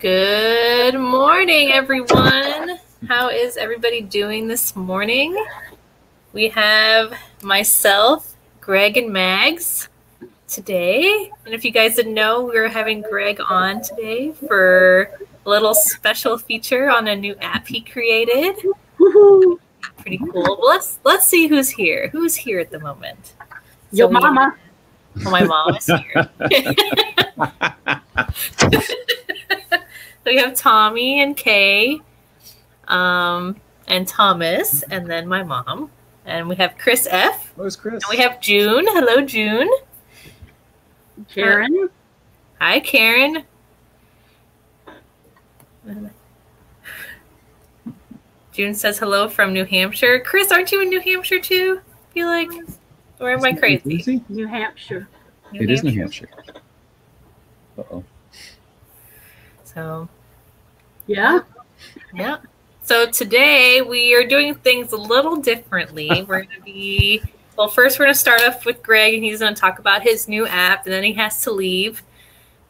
Good morning, everyone. How is everybody doing this morning? We have myself, Greg, and Mags today. And if you guys didn't know, we're having Greg on today for a little special feature on a new app he created. Woo-hoo. Pretty cool. Well, let's let's see who's here. Who's here at the moment? Your we, mama. Oh, my mom is here. we have Tommy and Kay, um, and Thomas, and then my mom. And we have Chris F. Where's Chris? And we have June. Hello, June. Karen. Uh, hi, Karen. June says hello from New Hampshire. Chris, aren't you in New Hampshire too? I feel like, or am I crazy? New Hampshire. New it Hampshire. is New Hampshire. Uh oh. So, yeah. Yeah. So today we are doing things a little differently. We're going to be, well, first we're going to start off with Greg and he's going to talk about his new app and then he has to leave.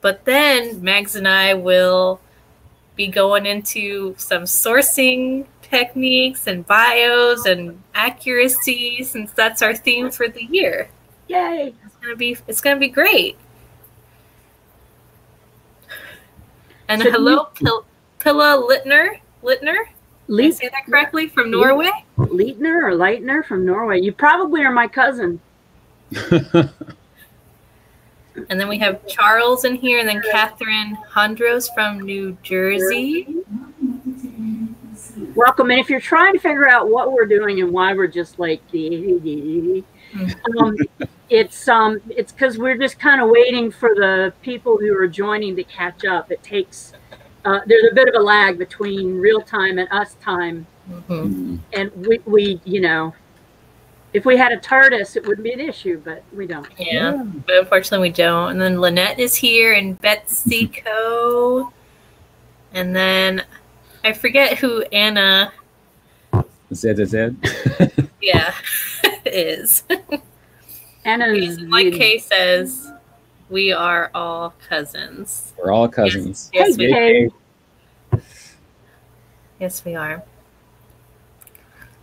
But then Mags and I will be going into some sourcing techniques and bios and accuracy since that's our theme for the year. Yay! It's gonna be it's gonna be great. And so hello, Pil- Pilla Littner. Littner? Did I say that correctly? From Norway? Leitner or Leitner from Norway. You probably are my cousin. and then we have Charles in here, and then Catherine Hondros from New Jersey. Welcome. And if you're trying to figure out what we're doing and why we're just like, um, it's um it's because we're just kind of waiting for the people who are joining to catch up. It takes uh, there's a bit of a lag between real time and us time, mm-hmm. and we we you know if we had a TARDIS, it wouldn't be an issue, but we don't. Yeah, yeah. but unfortunately we don't. And then Lynette is here, and Betsy Co. And then I forget who Anna. Z Z. yeah, is. Anna's like Kay says, we are all cousins. We're all cousins. Yes, yes we are. Yes, we are.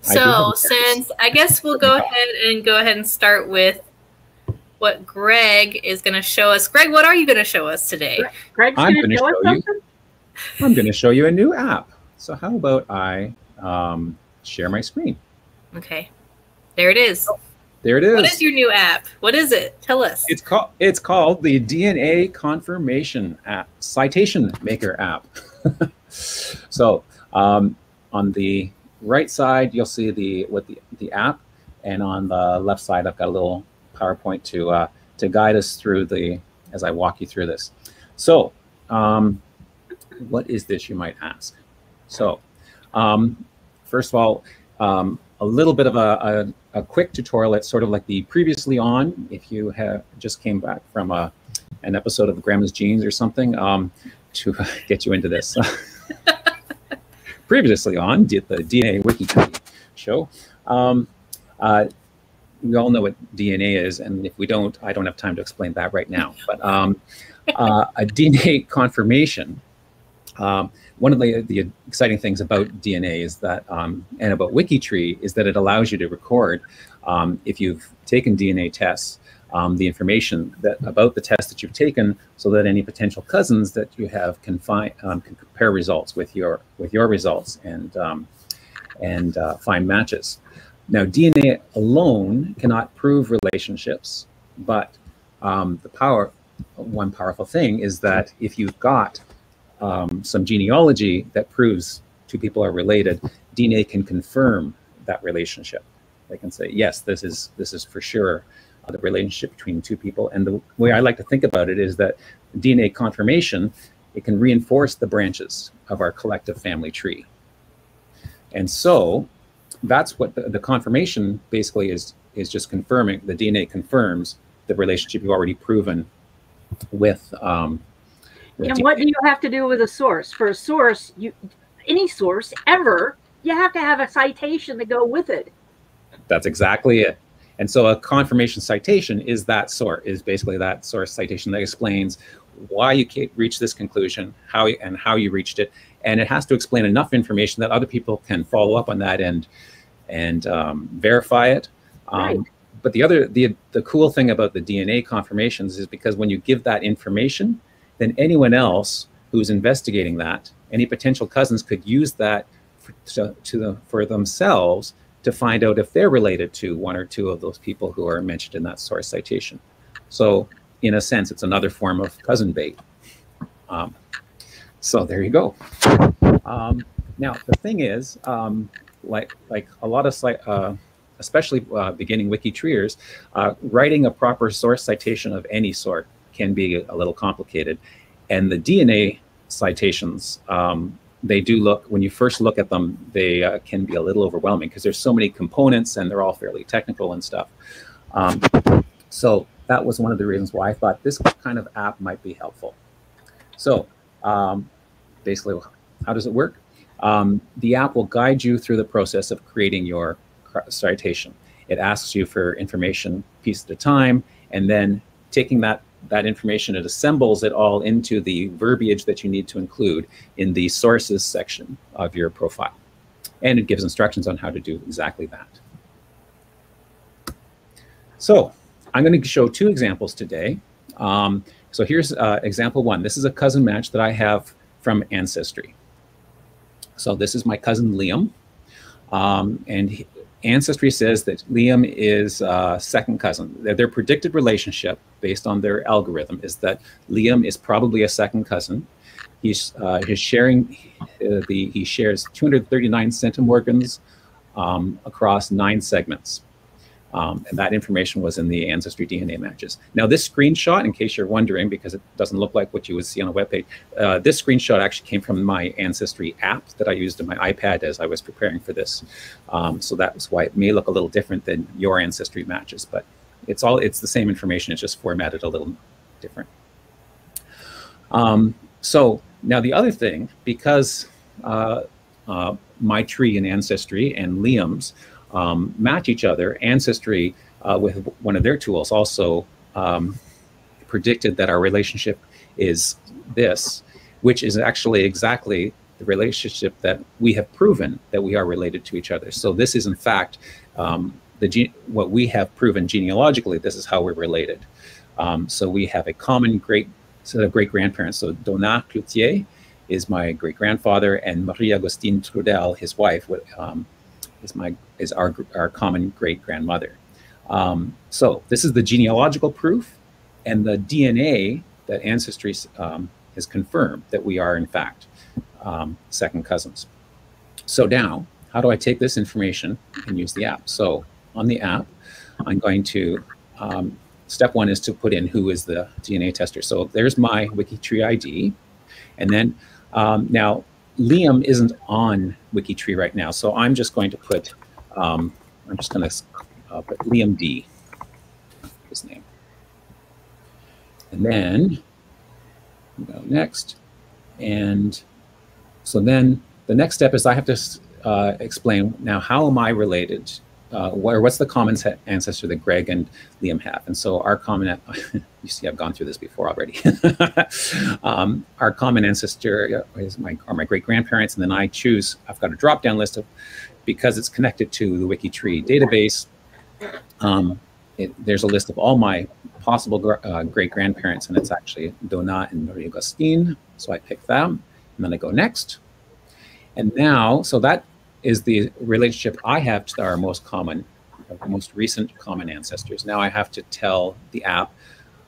So, since I guess we'll go ahead and go ahead and start with what Greg is going to show us. Greg, what are you going to show us today? Greg's going to show, show you. I'm going to show you a new app. So, how about I um, share my screen? Okay, there it is. Oh. There it is. What is your new app? What is it? Tell us. It's called it's called the DNA Confirmation app, Citation Maker app. so um, on the right side, you'll see the what the the app, and on the left side, I've got a little PowerPoint to uh, to guide us through the as I walk you through this. So, um, what is this? You might ask. So, um, first of all, um, a little bit of a, a, a, quick tutorial. It's sort of like the previously on, if you have just came back from a, an episode of Grandma's Jeans or something, um, to get you into this. previously on did the DNA Wiki show. Um, uh, we all know what DNA is, and if we don't, I don't have time to explain that right now. But um, uh, a DNA confirmation um, one of the, the exciting things about DNA is that, um, and about WikiTree, is that it allows you to record um, if you've taken DNA tests, um, the information that about the test that you've taken, so that any potential cousins that you have can find um, can compare results with your with your results and um, and uh, find matches. Now, DNA alone cannot prove relationships, but um, the power one powerful thing is that if you've got um, some genealogy that proves two people are related, DNA can confirm that relationship. They can say, yes, this is this is for sure uh, the relationship between two people. And the way I like to think about it is that DNA confirmation, it can reinforce the branches of our collective family tree. And so that's what the, the confirmation basically is is just confirming the DNA confirms the relationship you've already proven with um, and what do you have to do with a source? For a source, you any source ever, you have to have a citation to go with it. That's exactly it. And so a confirmation citation is that sort is basically that source citation that explains why you reached this conclusion, how you, and how you reached it, and it has to explain enough information that other people can follow up on that and and um, verify it. Um, right. But the other the the cool thing about the DNA confirmations is because when you give that information, then anyone else who's investigating that, any potential cousins could use that for, to, to the, for themselves to find out if they're related to one or two of those people who are mentioned in that source citation. So, in a sense, it's another form of cousin bait. Um, so there you go. Um, now the thing is, um, like like a lot of uh, especially uh, beginning WikiTreers, uh, writing a proper source citation of any sort can be a little complicated, and the DNA citations um, they do look when you first look at them they uh, can be a little overwhelming because there's so many components and they're all fairly technical and stuff. Um, so that was one of the reasons why i thought this kind of app might be helpful. So um, basically how does it work? Um, the app will guide you through the process of creating your citation. It asks you for information piece at a time and then taking that that information, it assembles it all into the verbiage that you need to include in the sources section of your profile. And it gives instructions on how to do exactly that. So I'm going to show two examples today. Um, so here's uh, example one. This is a cousin match that I have from Ancestry. So this is my cousin Liam. Um, and he, Ancestry says that Liam is uh, second cousin. Their predicted relationship, based on their algorithm, is that Liam is probably a second cousin. He's, uh, he's sharing uh, the he shares 239 centimorgans um, across nine segments. Um, and that information was in the Ancestry DNA matches. Now, this screenshot, in case you're wondering, because it doesn't look like what you would see on a web page, uh, this screenshot actually came from my Ancestry app that I used on my iPad as I was preparing for this. Um, so was why it may look a little different than your Ancestry matches, but it's all it's the same information. It's just formatted a little different. Um, so now the other thing, because uh, uh, my tree and Ancestry and Liam's um, match each other. Ancestry, uh, with one of their tools, also um, predicted that our relationship is this, which is actually exactly the relationship that we have proven that we are related to each other. So this is in fact um, the what we have proven genealogically. This is how we're related. Um, so we have a common great set of great grandparents. So Donat Cloutier is my great grandfather, and Marie Augustine Trudel, his wife, um, is my is our our common great grandmother. Um, so this is the genealogical proof, and the DNA that ancestry um, has confirmed that we are in fact um, second cousins. So now, how do I take this information and use the app? So on the app, I'm going to um, step one is to put in who is the DNA tester. So there's my WikiTree ID, and then um, now Liam isn't on WikiTree right now, so I'm just going to put, um, I'm just going to uh, put Liam D, his name. And then go next. And so then the next step is I have to uh, explain now how am I related uh, what, what's the common ancestor that Greg and Liam have? And so our common, you see, I've gone through this before already. um, our common ancestor is my, are my great grandparents, and then I choose, I've got a drop down list of, because it's connected to the WikiTree database, um, it, there's a list of all my possible uh, great grandparents, and it's actually Donat and Marie Augustine. So I pick them, and then I go next. And now, so that is the relationship I have to our most common, most recent common ancestors. Now I have to tell the app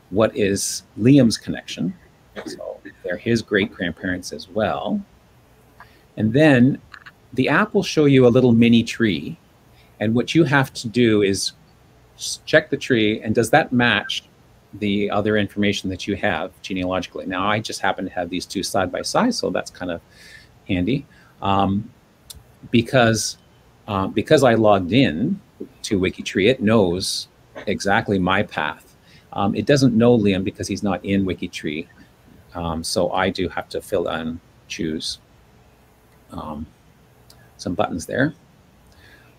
what is Liam's connection. So they're his great grandparents as well. And then the app will show you a little mini tree. And what you have to do is check the tree and does that match the other information that you have genealogically? Now, I just happen to have these two side by side, so that's kind of handy. Um, because uh, because I logged in to WikiTree, it knows exactly my path. Um, it doesn't know Liam because he's not in WikiTree. Um, so I do have to fill and choose um, some buttons there.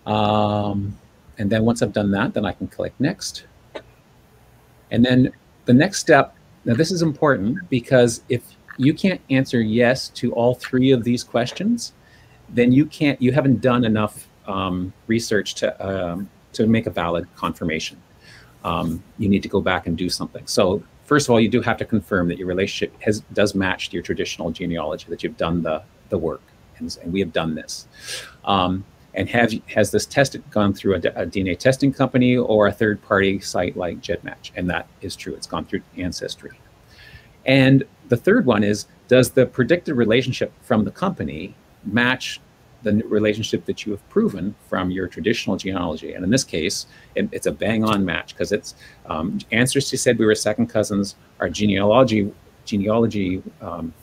Um, and then once I've done that, then I can click next. And then the next step now this is important because if you can't answer yes to all three of these questions, then you can't. You haven't done enough um, research to um, to make a valid confirmation. Um, you need to go back and do something. So first of all, you do have to confirm that your relationship has does match your traditional genealogy. That you've done the the work, and, and we have done this. Um, and have has this test gone through a, a, DNA testing company or a third party site like GEDmatch? And that is true. It's gone through Ancestry. And the third one is does the predicted relationship from the company match the relationship that you have proven from your traditional genealogy? And in this case, it, it's a bang on match because it's um, Ancestry said we were second cousins. Our genealogy genealogy um,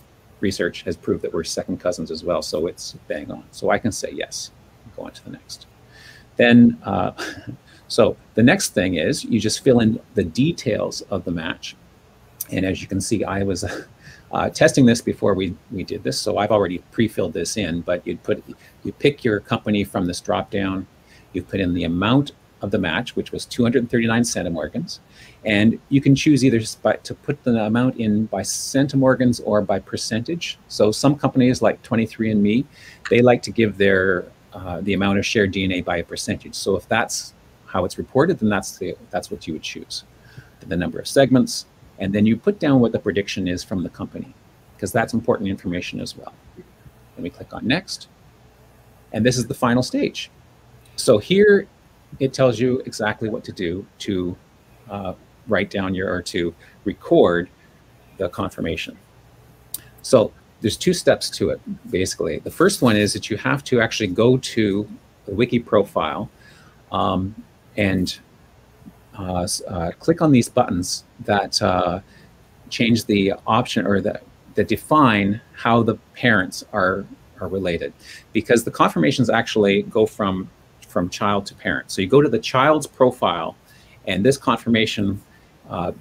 research has proved that we're second cousins as well. So it's bang on. So I can say yes go on to the next. Then, uh, so the next thing is you just fill in the details of the match. And as you can see, I was uh, testing this before we, we did this. So I've already pre-filled this in, but you put, you pick your company from this drop down, you put in the amount of the match, which was 239 centimorgans. And you can choose either by, to put the amount in by centimorgans or by percentage. So some companies like 23andMe, they like to give their uh, the amount of shared DNA by a percentage. So if that's how it's reported, then that's the that's what you would choose. The number of segments, and then you put down what the prediction is from the company, because that's important information as well. Then we click on next, and this is the final stage. So here it tells you exactly what to do to uh, write down your or to record the confirmation. So there's two steps to it, basically. The first one is that you have to actually go to the wiki profile um, and click on these buttons that uh, change the option or that, that define how the parents are, are related. Because the confirmations actually go from, from child to parent. So you go to the child's profile, and this confirmation, uh,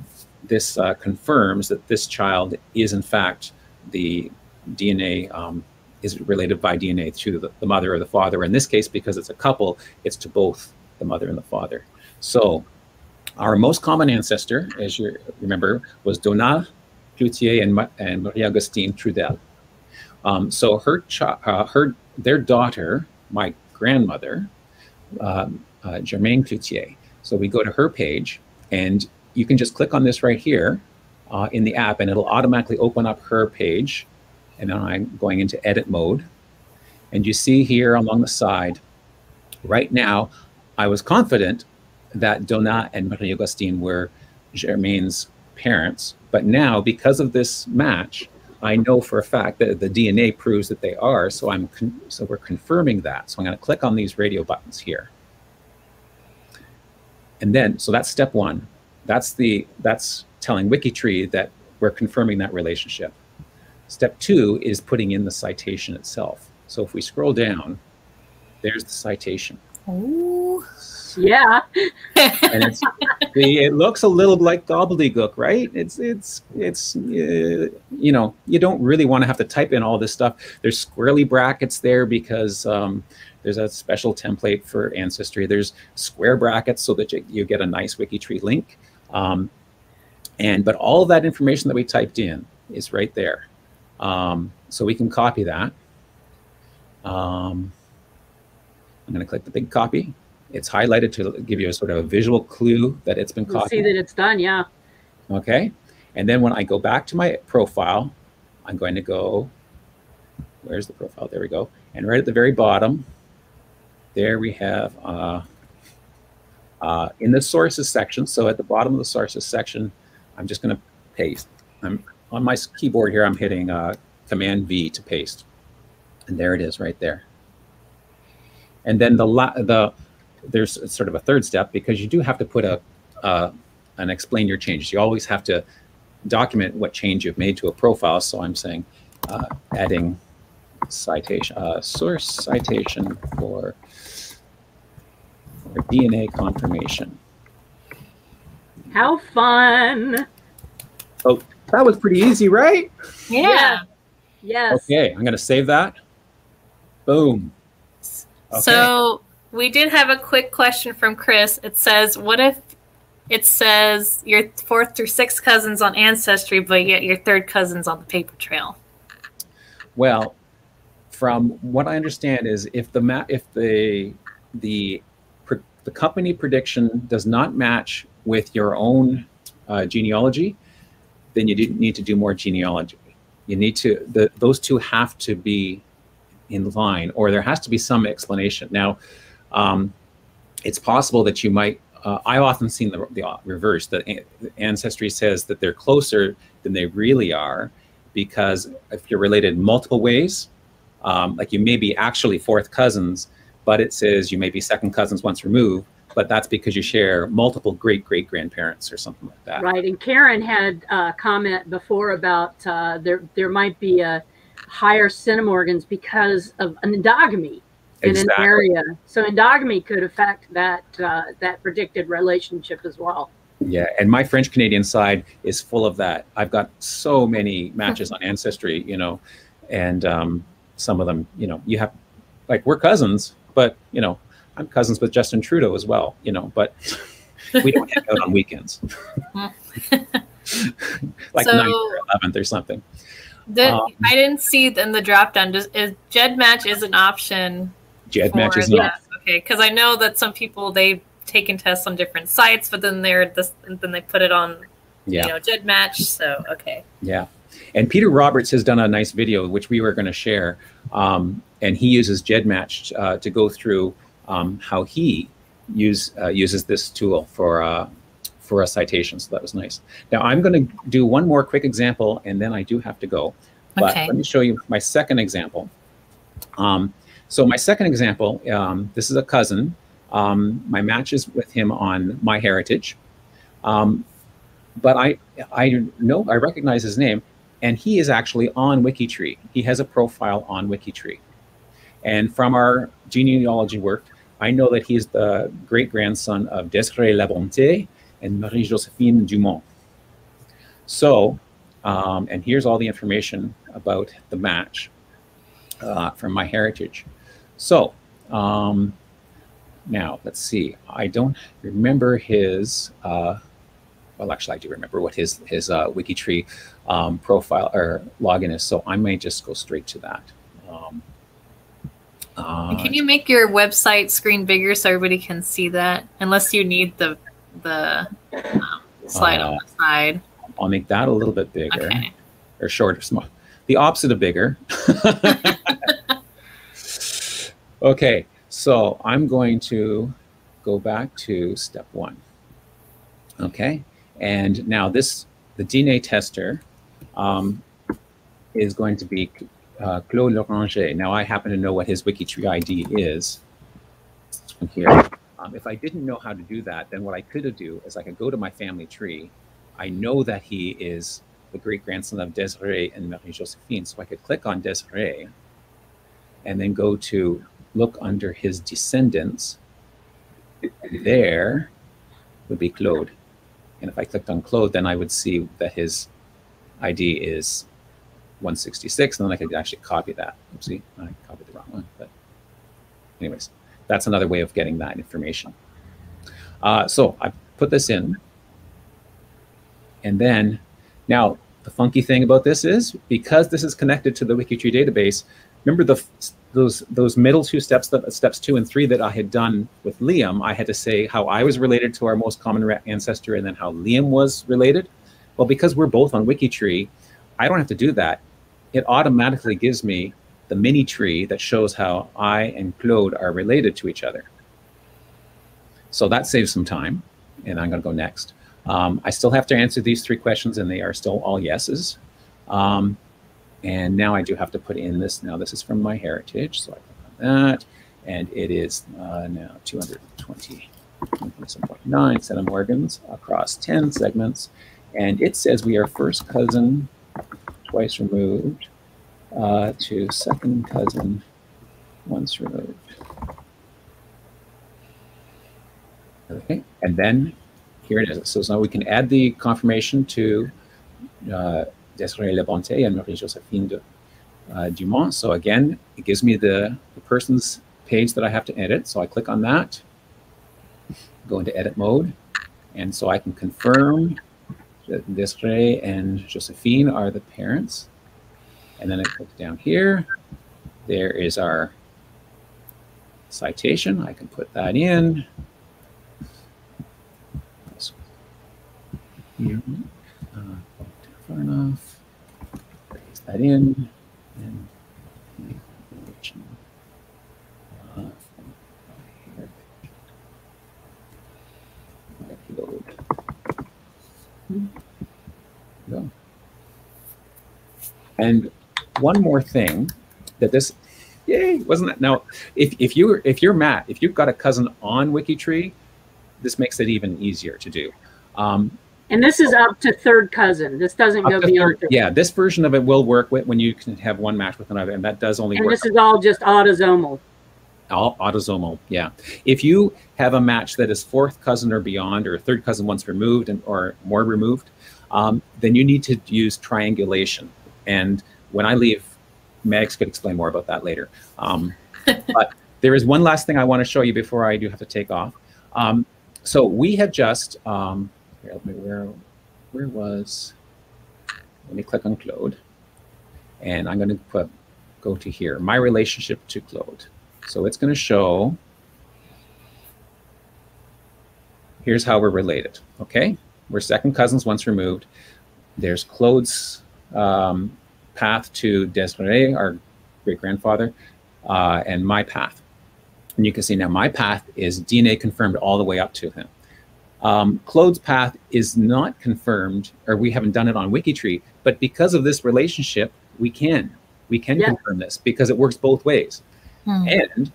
this uh, confirms that this child is in fact the DNA um, is related by DNA to the, the, mother or the father. In this case, because it's a couple, it's to both the mother and the father. So our most common ancestor, as you remember, was Donat Cloutier and, and Marie-Augustine Trudel. Um, so her, uh, her, their daughter, my grandmother, um, uh, Germaine Cloutier. So we go to her page, and you can just click on this right here uh, in the app, and it'll automatically open up her page and then I'm going into edit mode. And you see here along the side, right now, I was confident that Donat and Marie Augustine were Germaine's parents. But now, because of this match, I know for a fact that the DNA proves that they are. So I'm so we're confirming that. So I'm going to click on these radio buttons here. And then, so that's step one. That's the that's telling WikiTree that we're confirming that relationship. Step two is putting in the citation itself. So if we scroll down, there's the citation. Oh, yeah. and it looks a little like gobbledygook, right? It's it's it's uh, you know you don't really want to have to type in all this stuff. There's squirrely brackets there because um, there's a special template for ancestry. There's square brackets so that you, you get a nice WikiTree link. Um, and but all that information that we typed in is right there. Um, so we can copy that. Um, I'm going to click the big copy. It's highlighted to give you a sort of a visual clue that it's been You'll copied. see that it's done, yeah. Okay. And then when I go back to my profile, I'm going to go, where's the profile? There we go. And right at the very bottom, there we have uh, uh, in the sources section. So at the bottom of the sources section, I'm just going to paste. I'm on my keyboard here, I'm hitting uh, Command V to paste. And there it is right there. And then the, the there's sort of a third step because you do have to put a, uh, and explain your changes. You always have to document what change you've made to a profile. So I'm saying uh, adding citation, uh, source citation for, for DNA confirmation. How fun. Oh, that was pretty easy, right? Yeah. Yes. Okay, I'm going to save that. Boom. Okay. So we did have a quick question from Chris. It says, "What if it says your fourth through sixth cousins on Ancestry, but yet your third cousins on the paper trail. Well, from what I understand is if the ma- if the the the company prediction does not match with your own uh, genealogy, then you need to do more genealogy. You need to the those two have to be in line, or there has to be some explanation. Now, um, it's possible that you might uh, I've often seen the, the reverse that ancestry says that they're closer than they really are because if you're related multiple ways, um, like you may be actually fourth cousins, but it says you may be second cousins once removed, but that's because you share multiple great great grandparents or something like that. Right. And Karen had a comment before about uh, there there might be a higher centimorgans because of endogamy in exactly. an area. So endogamy could affect that uh, that predicted relationship as well. Yeah, and my French Canadian side is full of that. I've got so many matches on Ancestry, you know, and um, some of them, you know, you have like we're cousins, but you know, I'm cousins with Justin Trudeau as well, you know, but we don't hang out on weekends. like so, 9th or 11th or something. The, um, I didn't see in the drop down. Does is GEDmatch is an option GED matches not. Yes, okay, because I know that some people they've taken tests on different sites, but then they're this, then they put it on, yeah. you know, GEDmatch. So okay. Yeah, and Peter Roberts has done a nice video which we were going to share, um, and he uses GEDmatch uh, to go through um, how he use uh, uses this tool for uh, for a citation. So that was nice. Now I'm going to do one more quick example, and then I do have to go. But okay. let me show you my second example. Um, so my second example, um, this is a cousin. Um, my match is with him on MyHeritage, um, but I I know I recognize his name, and he is actually on WikiTree. He has a profile on WikiTree, and from our genealogy work, I know that he is the great grandson of Desiree Labonté and Marie Josephine Dumont. So, um, and here's all the information about the match uh, from MyHeritage. So um, now let's see. I don't remember his. Uh, well, actually, I do remember what his his uh, WikiTree um, profile or login is. So I may just go straight to that. Um, uh, can you make your website screen bigger so everybody can see that? Unless you need the the um, slide on the uh, side. I'll make that a little bit bigger okay. or shorter, small. The opposite of bigger. Okay, so I'm going to go back to step one. Okay, and now this, the DNA tester um, is going to be uh, Claude Loranger. Now I happen to know what his WikiTree ID is here. Um, if I didn't know how to do that, then what I could do is I could go to my family tree. I know that he is the great grandson of Desiree and Marie Josephine. So I could click on Desiree and then go to look under his descendants, there would be Claude. And if I clicked on Claude, then I would see that his ID is 166, and then I could actually copy that. Oopsie, I copied the wrong one. But anyways, that's another way of getting that information. Uh, so I put this in. And then now the funky thing about this is because this is connected to the WikiTree database, remember the those those middle two steps, that steps two and three that I had done with Liam, I had to say how I was related to our most common ancestor and then how Liam was related. Well, because we're both on WikiTree, I don't have to do that. It automatically gives me the mini tree that shows how I and Claude are related to each other. So that saves some time, and I'm going to go next. Um, I still have to answer these three questions, and they are still all yeses. Um, and now I do have to put in this. Now this is from MyHeritage, so I click on that, and it is uh, now 220. 7.9 centimorgans across 10 segments. And it says we are first cousin twice removed uh, to second cousin once removed. Okay, and then here it is. So now we can add the confirmation to uh, Desiree Labonté and Marie-Josephine de, uh, Dumont. So again, it gives me the, the person's page that I have to edit. So I click on that, go into edit mode, And so I can confirm that Desiree and Josephine are the parents. And then I click down here. There is our citation. I can put that in. Here. Uh, far enough. That in. And. Go. And one more thing that this, yay, wasn't that? Now, if, if you if you're Matt, if you've got a cousin on WikiTree, this makes it even easier to do. Um, and this is up to third cousin. This doesn't go beyond. Third, yeah, this version of it will work with, when you can have one match with another, and that does only and work. this is all just autosomal. All autosomal, yeah. If you have a match that is fourth cousin or beyond, or third cousin once removed and or more removed, um, then you need to use triangulation. And when I leave, Mags could explain more about that later. Um, but there is one last thing I want to show you before I do have to take off. Um, so we have just um, let me, where, where was, let me click on Claude. And I'm going to put, go to here, my relationship to Claude. So it's going to show, here's how we're related, okay? We're second cousins once removed. There's Claude's um, path to Desiree, our great-grandfather, uh, and my path. And you can see now my path is DNA confirmed all the way up to him. Um, Claude's path is not confirmed, or we haven't done it on WikiTree, but because of this relationship, we can. We can yeah. confirm this because it works both ways. Hmm. And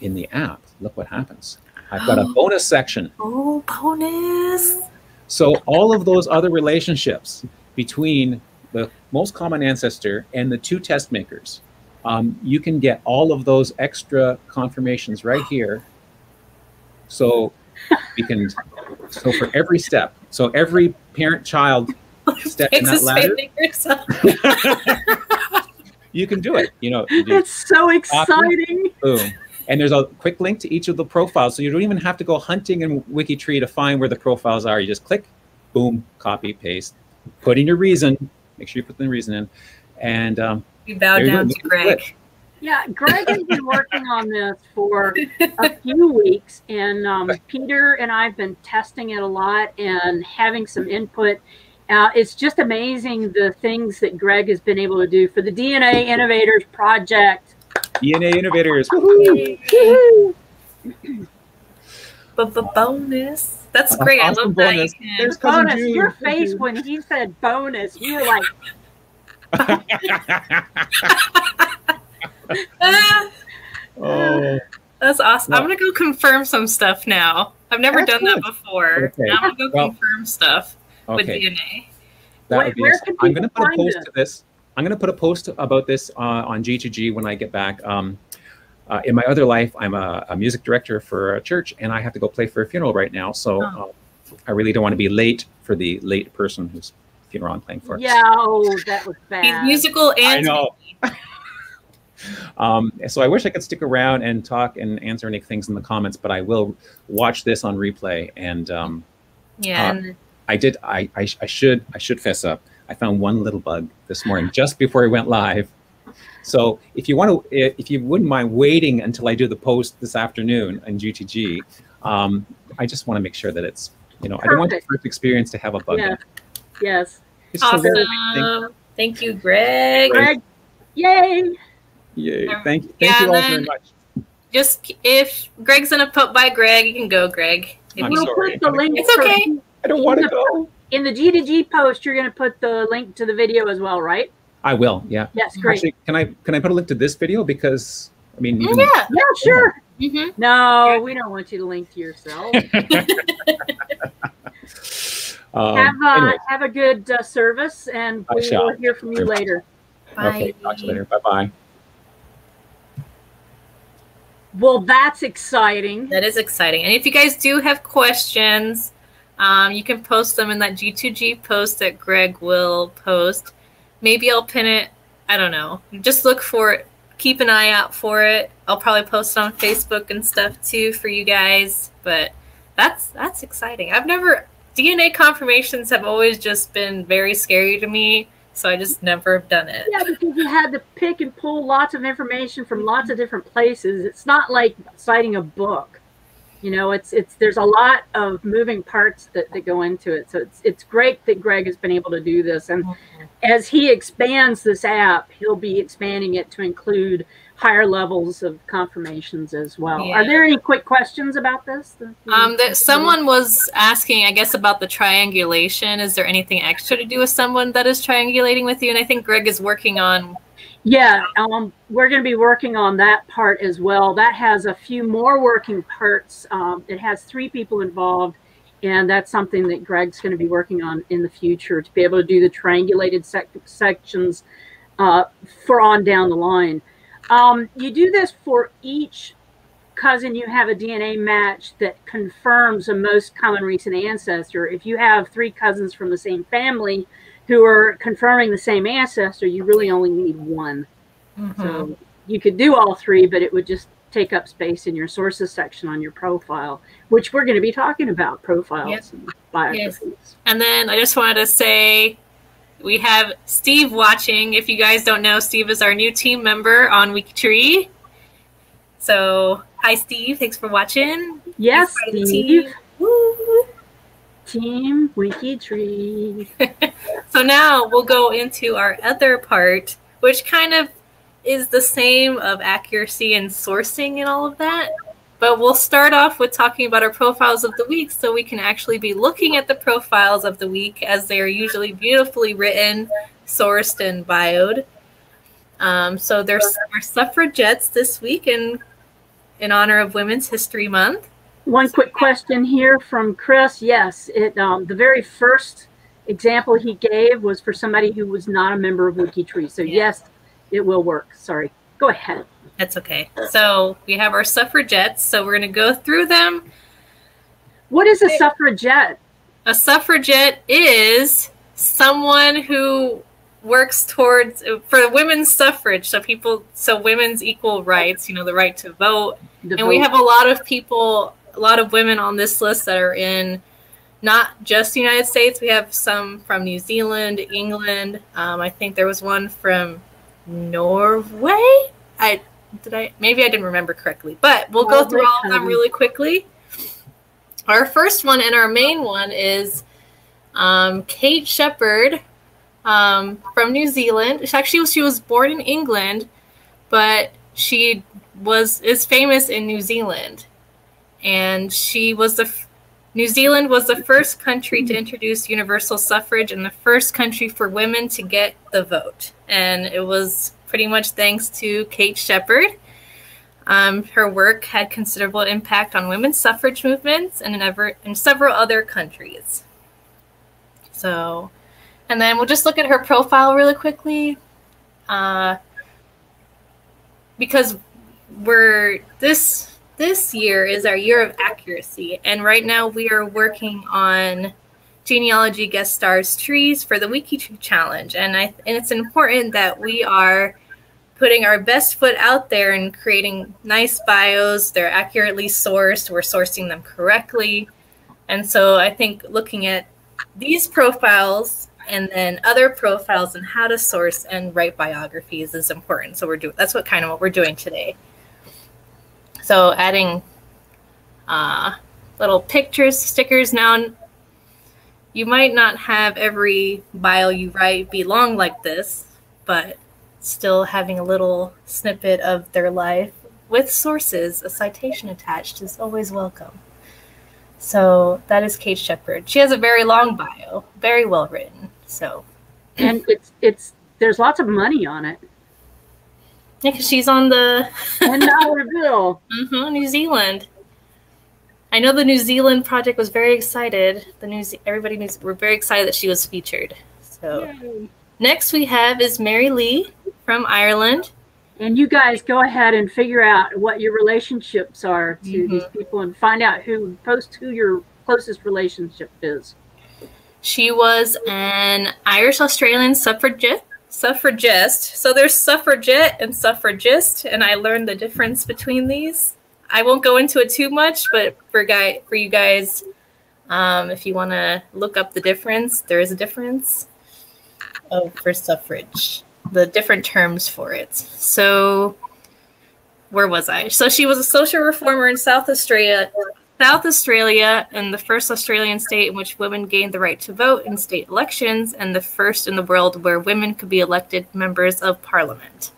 in the app, look what happens. I've got a bonus section. Oh, bonus. So all of those other relationships between the most common ancestor and the two test makers, um, you can get all of those extra confirmations right here. So we can, so for every step, so every parent-child step in that ladder, you can do it. You know, you it's so exciting. boom. And there's a quick link to each of the profiles. So you don't even have to go hunting in WikiTree to find where the profiles are. You just click, boom, copy, paste, put in your reason. Make sure you put the reason in. And um, we bow down to Greg. Yeah, Greg has been working on this for a few weeks, and um, Peter and I've been testing it a lot and having some input. Uh, it's just amazing the things that Greg has been able to do for the DNA Innovators Project. DNA Innovators. But the bonus. That's great. Awesome I love bonus. that. There's bonus. Your face when he said bonus, you were like. oh. That's awesome. No. I'm gonna go confirm some stuff now. I've never done good. that before. Okay. Now I'm gonna go well, confirm stuff okay. with DNA. That Wait, would be awesome. I'm gonna put a post it? to this. I'm gonna put a post about this uh, on G2G when I get back. Um, uh, in my other life, I'm a, a, music director for a church, and I have to go play for a funeral right now. So oh. uh, I really don't want to be late for the late person whose funeral I'm playing for. Yeah, oh, that was bad. He's musical and I know. Um, so I wish I could stick around and talk and answer any things in the comments, but I will watch this on replay. And um, yeah, uh, I did. I, I, I should I should fess up. I found one little bug this morning just before we went live. So if you want to, if you wouldn't mind waiting until I do the post this afternoon in G2G, um, I just want to make sure that it's you know Perfect. I don't want the first experience to have a bug. Yeah. Yes. It's awesome. Thank you, Greg. Greg. Yay. Yay. Thank you. Thank yeah, you all very much. Just if Greg's gonna put by Greg, you can go, Greg. I'm we'll sorry. put the link. It's okay. I don't want to go. In the G to G post, you're gonna put the link to the video as well, right? I will. Yeah. Yes. Great. Actually, can I can I put a link to this video because I mean. Yeah. Yeah. yeah sure. Mm-hmm. No, we don't want you to link to yourself. um, have, uh, have a good uh, service, and we will hear from you later. Bye. Okay, talk to you later. Bye bye. Well, that's exciting. That is exciting. And if you guys do have questions, um, you can post them in that G2G post that Greg will post. Maybe I'll pin it. I don't know. Just look for it. Keep an eye out for it. I'll probably post it on Facebook and stuff too for you guys. But that's that's exciting. I've never DNA confirmations have always just been very scary to me, so I just never have done it. Yeah, because you had to pick and pull lots of information from lots of different places. It's not like citing a book. You know, it's it's there's a lot of moving parts that, that go into it. So it's it's great that Greg has been able to do this. And mm-hmm. as he expands this app, he'll be expanding it to include higher levels of confirmations as well. Yeah. Are there any quick questions about this? Um, that someone was asking, I guess, about the triangulation. Is there anything extra to do with someone that is triangulating with you? And I think Greg is working on. Yeah, um, we're going to be working on that part as well. That has a few more working parts. Um, it has three people involved, and that's something that Greg's going to be working on in the future to be able to do the triangulated sec sections uh, for on down the line. Um, you do this for each cousin you have a DNA match that confirms a most common recent ancestor. If you have three cousins from the same family who are confirming the same ancestor, you really only need one. Mm-hmm. So you could do all three, but it would just take up space in your sources section on your profile, which we're going to be talking about profiles yep. and biographies. Yes. And then I just wanted to say we have Steve watching. If you guys don't know, Steve is our new team member on WikiTree. So, hi, Steve. Thanks for watching. Yes, Steve. Team. team WikiTree. so now we'll go into our other part, which kind of is the same of accuracy and sourcing and all of that. But we'll start off with talking about our profiles of the week so we can actually be looking at the profiles of the week as they are usually beautifully written, sourced, and bioed. Um, so there's our suffragettes this week in, in honor of Women's History Month. One quick question here from Chris. Yes, it um, the very first example he gave was for somebody who was not a member of WikiTree. So yeah. yes, it will work. Sorry. Go ahead. That's okay. So we have our suffragettes. So we're going to go through them. What is a suffragette? A suffragette is someone who works towards for women's suffrage. So people, so women's equal rights. You know, the right to vote. The and vote. we have a lot of people, a lot of women on this list that are in not just the United States. We have some from New Zealand, England. Um, I think there was one from Norway. I did I maybe I didn't remember correctly, but we'll go through all of them really quickly. Our first one and our main one is um, Kate Sheppard um, from New Zealand. She actually she was born in England, but she was is famous in New Zealand, and she was the New Zealand was the first country to introduce universal suffrage and the first country for women to get the vote, and it was pretty much thanks to Kate Sheppard. Um, her work had considerable impact on women's suffrage movements and in, ever, in several other countries. So, and then we'll just look at her profile really quickly. Uh, because we're this this year is our year of accuracy, and right now we are working on genealogy guest stars trees for the WikiTree challenge, and I and it's important that we are putting our best foot out there and creating nice bios. They're accurately sourced. We're sourcing them correctly, and so I think looking at these profiles and then other profiles and how to source and write biographies is important. So we're doing that's what kind of what we're doing today. So adding uh, little pictures, stickers. Now you might not have every bio you write be long like this, but still having a little snippet of their life with sources, a citation attached is always welcome. So that is Kate Sheppard. She has a very long bio, very well written. So, and it's it's there's lots of money on it. Yeah, because she's on the one dollar bill. mm-hmm, New Zealand. I know the New Zealand project was very excited. The news, everybody knows we're very excited that she was featured. So Yay. Next we have is Mary Lee from Ireland. And you guys go ahead and figure out what your relationships are to mm-hmm. these people and find out who post who your closest relationship is. She was an Irish Australian suffragette suffragist. So there's suffragette and suffragist, and I learned the difference between these. I won't go into it too much, but for guy for you guys, um, if you want to look up the difference, there is a difference of for suffrage, the different terms for it. So, where was I? So she was a social reformer in South Australia, South Australia, and the first Australian state in which women gained the right to vote in state elections, and the first in the world where women could be elected members of parliament.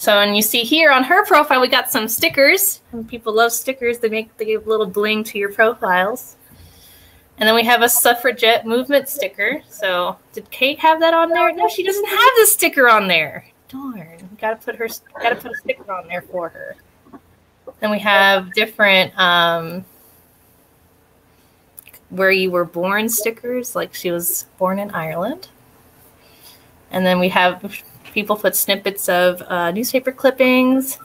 So, and you see here on her profile, we got some stickers. And people love stickers. They make they give a little bling to your profiles. And then we have a suffragette movement sticker. So, did Kate have that on there? No, she doesn't have the sticker on there. Darn, gotta put her gotta put a sticker on there for her. Then we have different um, where you were born stickers, like she was born in Ireland. And then we have people put snippets of uh, newspaper clippings.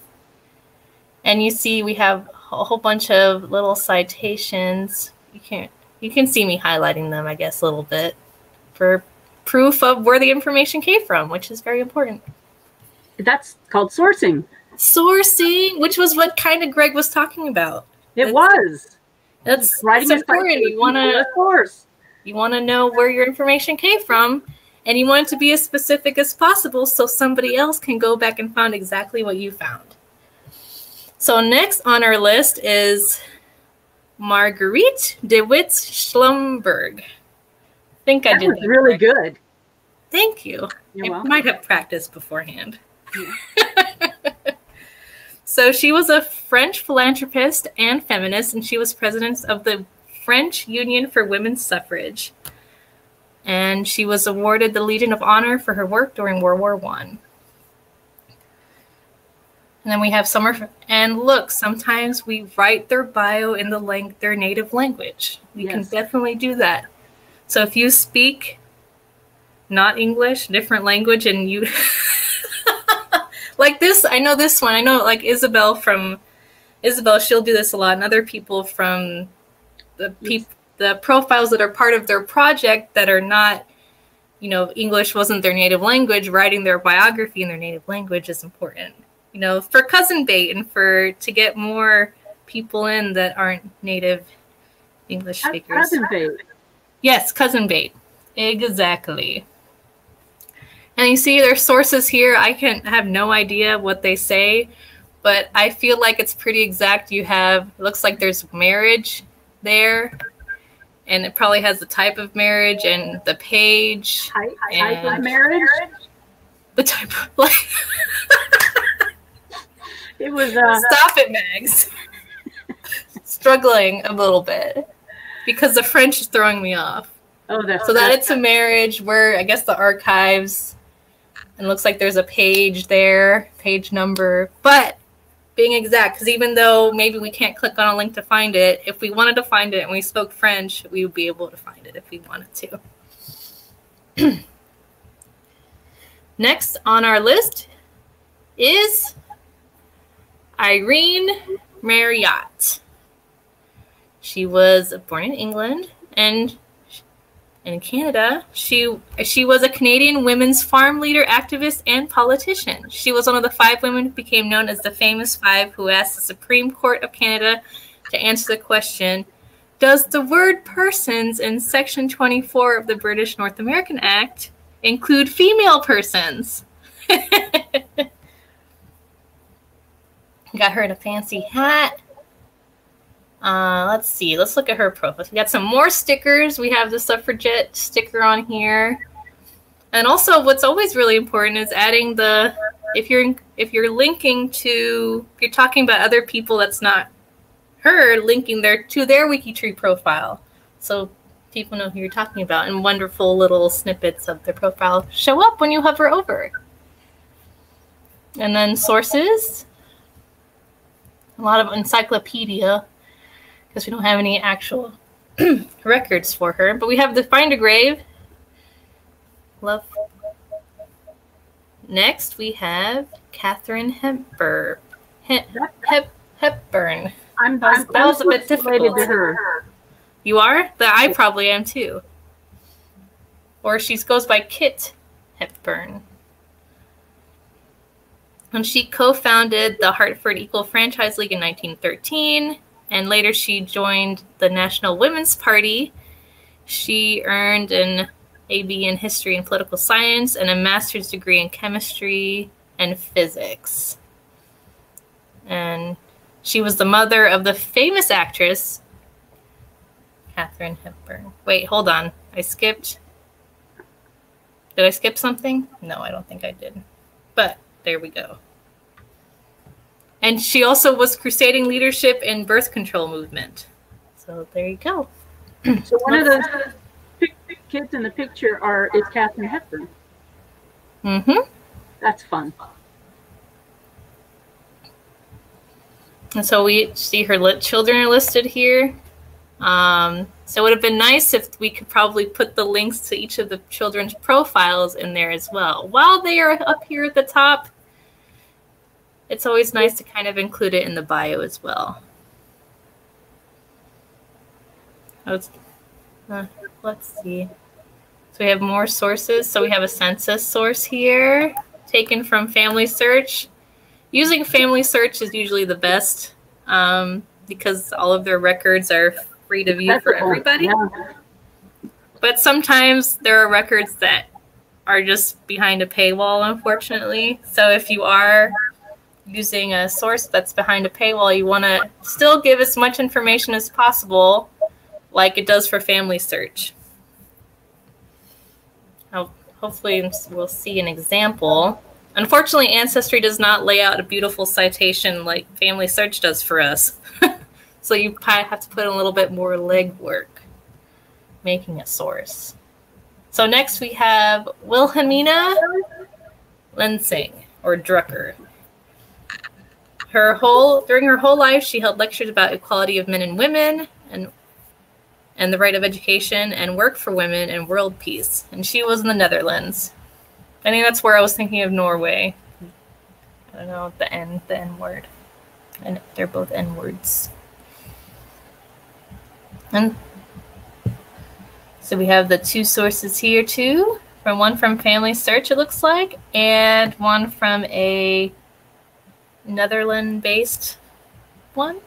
And you see we have a whole bunch of little citations. You can you can see me highlighting them, I guess, a little bit for proof of where the information came from, which is very important. That's called sourcing. Sourcing, which was what kind of Greg was talking about. It That's- was. That's Writing that's a important. You want to source. you want to know where your information came from, and you want it to be as specific as possible so somebody else can go back and find exactly what you found. So next on our list is Marguerite de Witt Schlumberg. I think I did was that really right. good. Thank you. You're I welcome. might have practiced beforehand. so she was a French philanthropist and feminist, and she was president of the French Union for Women's Suffrage. And she was awarded the Legion of Honor for her work during World War One. And then we have Summer. And look, sometimes we write their bio in the lang- their native language. We can definitely do that. So if you speak not English, different language, and you like this. I know this one. I know like Isabel from Isabel. She'll do this a lot, and other people from the peop- the profiles that are part of their project that are not, you know, English wasn't their native language. Writing their biography in their native language is important. You know, for cousin bait and for to get more people in that aren't native English speakers. Cousin bait. Yes, cousin bait. Exactly. And you see their sources here. I can have no idea what they say, but I feel like it's pretty exact. You have looks like there's marriage there, and it probably has the type of marriage and the page, Type, type of And- marriage. the type of like. It was uh, Stop it, Mags. Struggling a little bit because the French is throwing me off. oh that's So that it's a marriage where I guess the archives and looks like there's a page there, page number. But being exact, because even though maybe we can't click on a link to find it, if we wanted to find it and we spoke French, we would be able to find it if we wanted to. Next on our list is Irene Marryat. She was born in England and in Canada. She she was a Canadian women's farm leader, activist, and politician. She was one of the five women who became known as the famous five who asked the Supreme Court of Canada to answer the question Does the word persons in Section 24 of the British North American Act include female persons? Got her in a fancy hat. Uh, let's see. Let's look at her profile. We got some more stickers. We have the suffragette sticker on here, and also what's always really important is adding the if you're if you're linking to if you're talking about other people that's not her linking their to their WikiTree profile, so people know who you're talking about, and wonderful little snippets of their profile show up when you hover over. And then sources, a lot of encyclopedia because we don't have any actual records for her. But we have the Find a Grave. Love. Next, we have Katharine Hepburn. Hep, Hep, Hepburn. I'm, That was- I'm, that was a bit difficult. to her. You are? That I probably am too. Or she goes by Kit Hepburn. And she co founded the Hartford Equal Franchise League in 1913, and later she joined the National Women's Party. She earned an AB in History and Political Science and a master's degree in Chemistry and Physics. And she was the mother of the famous actress Katharine Hepburn. Wait, hold on. I skipped. Did I skip something? No, I don't think I did. But there we go. And she also was crusading leadership in birth control movement. So there you go. So one of the kids in the picture are is Katharine Hepburn. Mm-hmm. That's fun. And so we see her lit children are listed here. Um, so it would have been nice if we could probably put the links to each of the children's profiles in there as well. While they are up here at the top, it's always nice to kind of include it in the bio as well. Let's, uh, let's see. So we have more sources. So we have a census source here taken from Family Search. Using Family Search is usually the best um, because all of their records are free to view for everybody. But sometimes there are records that are just behind a paywall, unfortunately. So if you are using a source that's behind a paywall, you want to still give as much information as possible, like it does for Family Search. hopefully, we'll see an example. Unfortunately, Ancestry does not lay out a beautiful citation like Family Search does for us. So you of have to put in a little bit more legwork making a source. So next we have Wilhelmina Lensing or Drucker. Her whole during her whole life, she held lectures about equality of men and women and and the right of education and work for women and world peace. And she was in the Netherlands. I think that's where I was thinking of Norway. I don't know the N, the N word, and they're both N words. And so we have the two sources here too, from one from Family Search, it looks like, and one from a Netherlands-based one.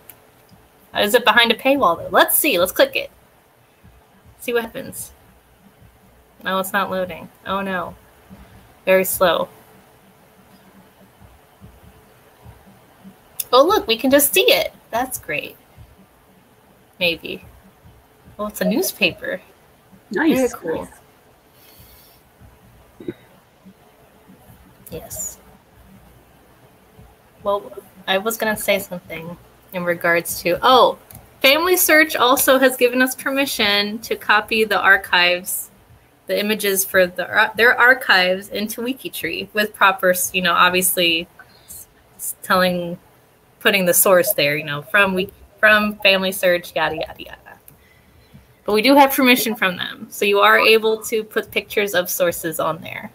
Uh, is it behind a paywall though? Let's see. Let's click it. See what happens. No, it's not loading. Oh no. Very slow. Oh look, we can just see it. That's great. Maybe. Oh, it's a newspaper. Nice. Very cool. Yes. Well, I was going to say something in regards to. Oh, Family Search also has given us permission to copy the archives, the images for the, their archives into WikiTree with proper, you know, obviously telling, putting the source there, you know, from we from Family Search, yada yada yada. But we do have permission from them. So you are able to put pictures of sources on there.